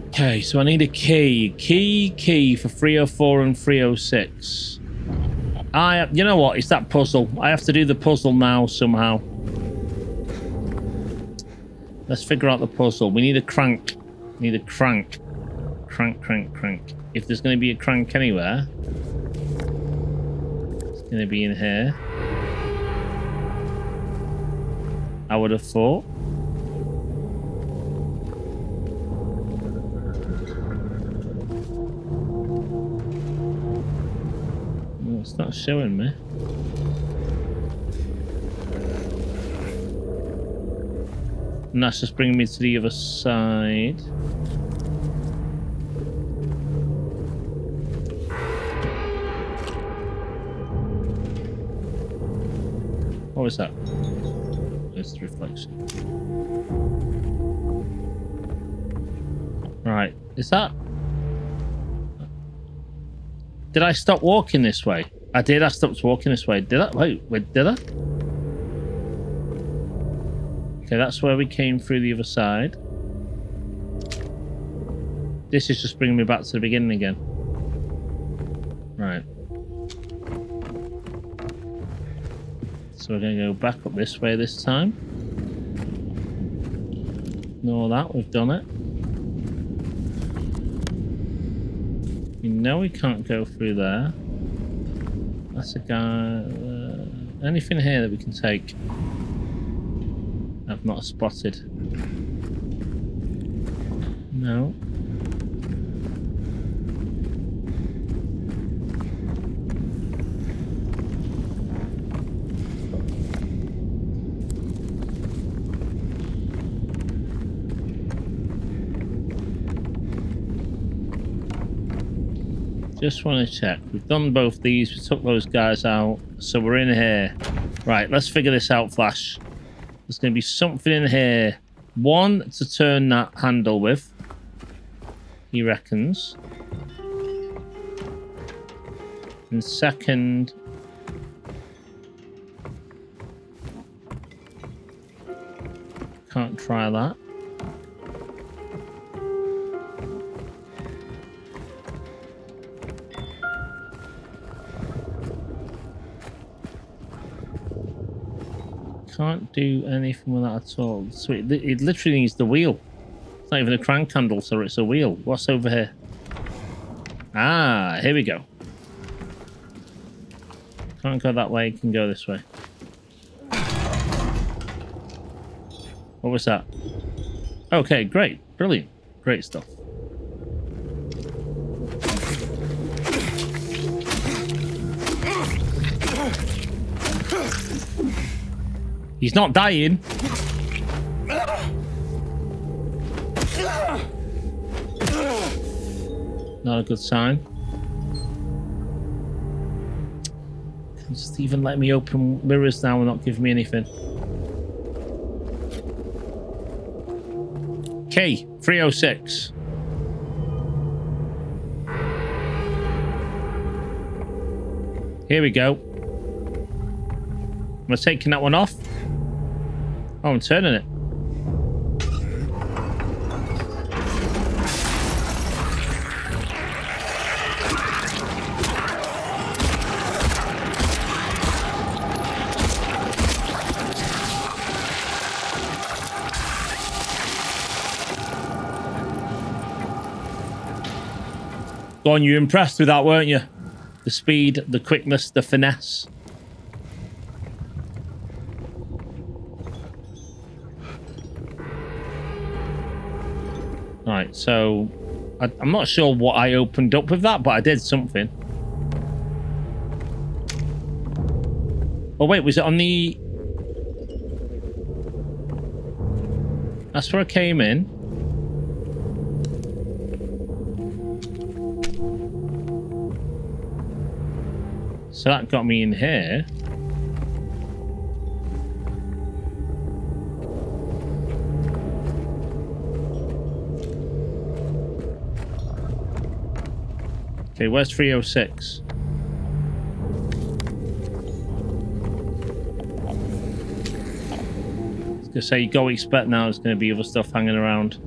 Okay, so I need a key. Key, key for 304 and 306. I, you know what? It's that puzzle. I have to do the puzzle now somehow. Let's figure out the puzzle. We need a crank. We need a crank. Crank, crank, crank. If there's going to be a crank anywhere, it's going to be in here. I would have thought. Well, it's not showing me. And that's just bringing me to the other side. What was that? The reflection. Right, is that... Did I stop walking this way? I did, I stopped walking this way. Did I? Wait, wait, did I? Okay, that's where we came through the other side. This is just bringing me back to the beginning again. Right. So we're going to go back up this way this time. Ignore that, we've done it. We know we can't go through there. That's a guy... Uh, anything here that we can take? I've not spotted. No. Just want to check. We've done both these. We took those guys out. So we're in here. Right, let's figure this out, Flash. There's going to be something in here. One, to turn that handle with. He reckons. And second... Can't try that. Can't do anything with that at all. So it, it literally needs the wheel. It's not even a crank handle, so it's a wheel. What's over here? Ah, here we go. Can't go that way, can go this way. What was that? Okay, great. Brilliant. Great stuff. He's not dying. Not a good sign. Can Stephen let me open mirrors now and not give me anything? K, 306. Here we go. Am I taking that one off? Oh, I'm turning it. Go on, you impressed with that, weren't you? The speed, the quickness, the finesse. So I, I'm not sure what I opened up with that, but I did something. Oh wait, was it on the? That's where I came in. So that got me in here. Okay, where's 306? I was gonna say, you go expect now there's gonna be other stuff hanging around.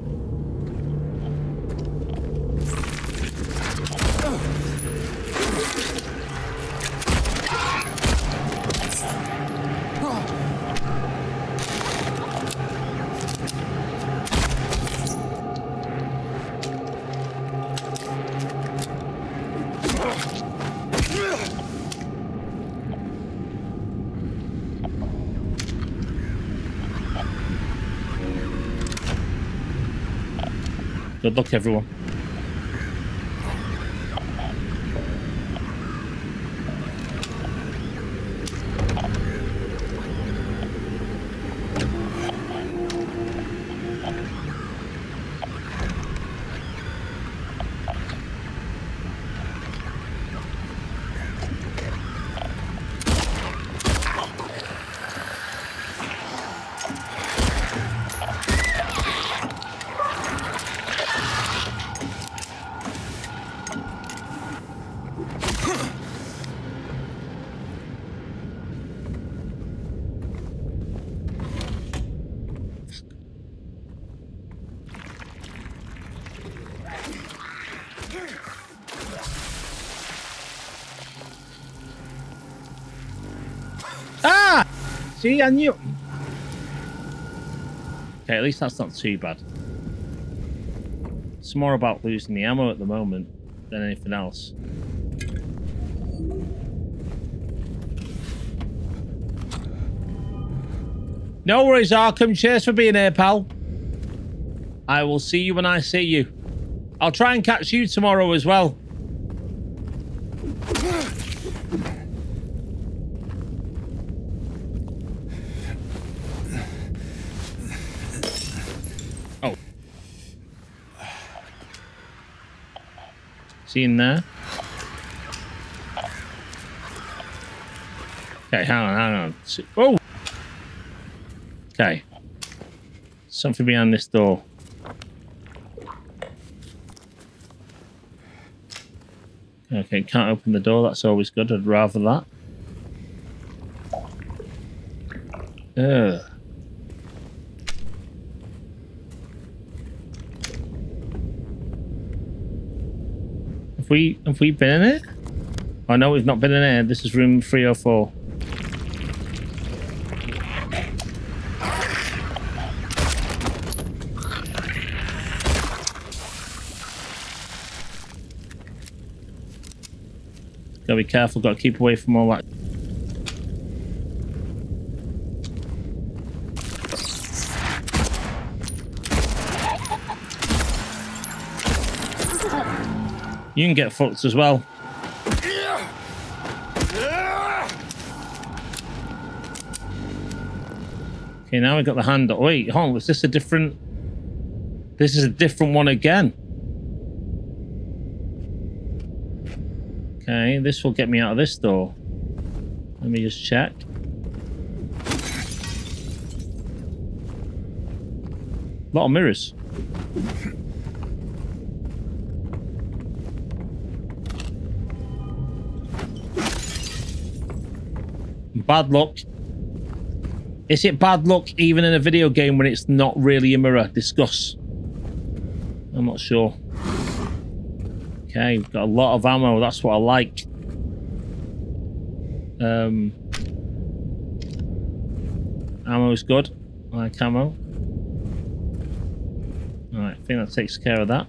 Good luck, everyone. See, I knew. Okay, at least that's not too bad. It's more about losing the ammo at the moment than anything else. No worries, Arkham. Cheers for being here, pal. I will see you when I see you. I'll try and catch you tomorrow as well. See in there? Okay, hang on, hang on. Oh! Okay. Something behind this door. Okay, can't open the door. That's always good. I'd rather that. Ugh. We have we been in it? Oh no, we've not been in it. This is room 304. Gotta be careful, gotta keep away from all that. You can get fucked as well. Okay, now we got the handle. Wait, hold on, was this a different... This is a different one again. Okay, this will get me out of this door. Let me just check. A lot of mirrors. Bad luck. Is it bad luck even in a video game when it's not really a mirror? Discuss. I'm not sure. Okay, we've got a lot of ammo. That's what I like. Um, ammo is good. I like ammo. Alright, I think that takes care of that.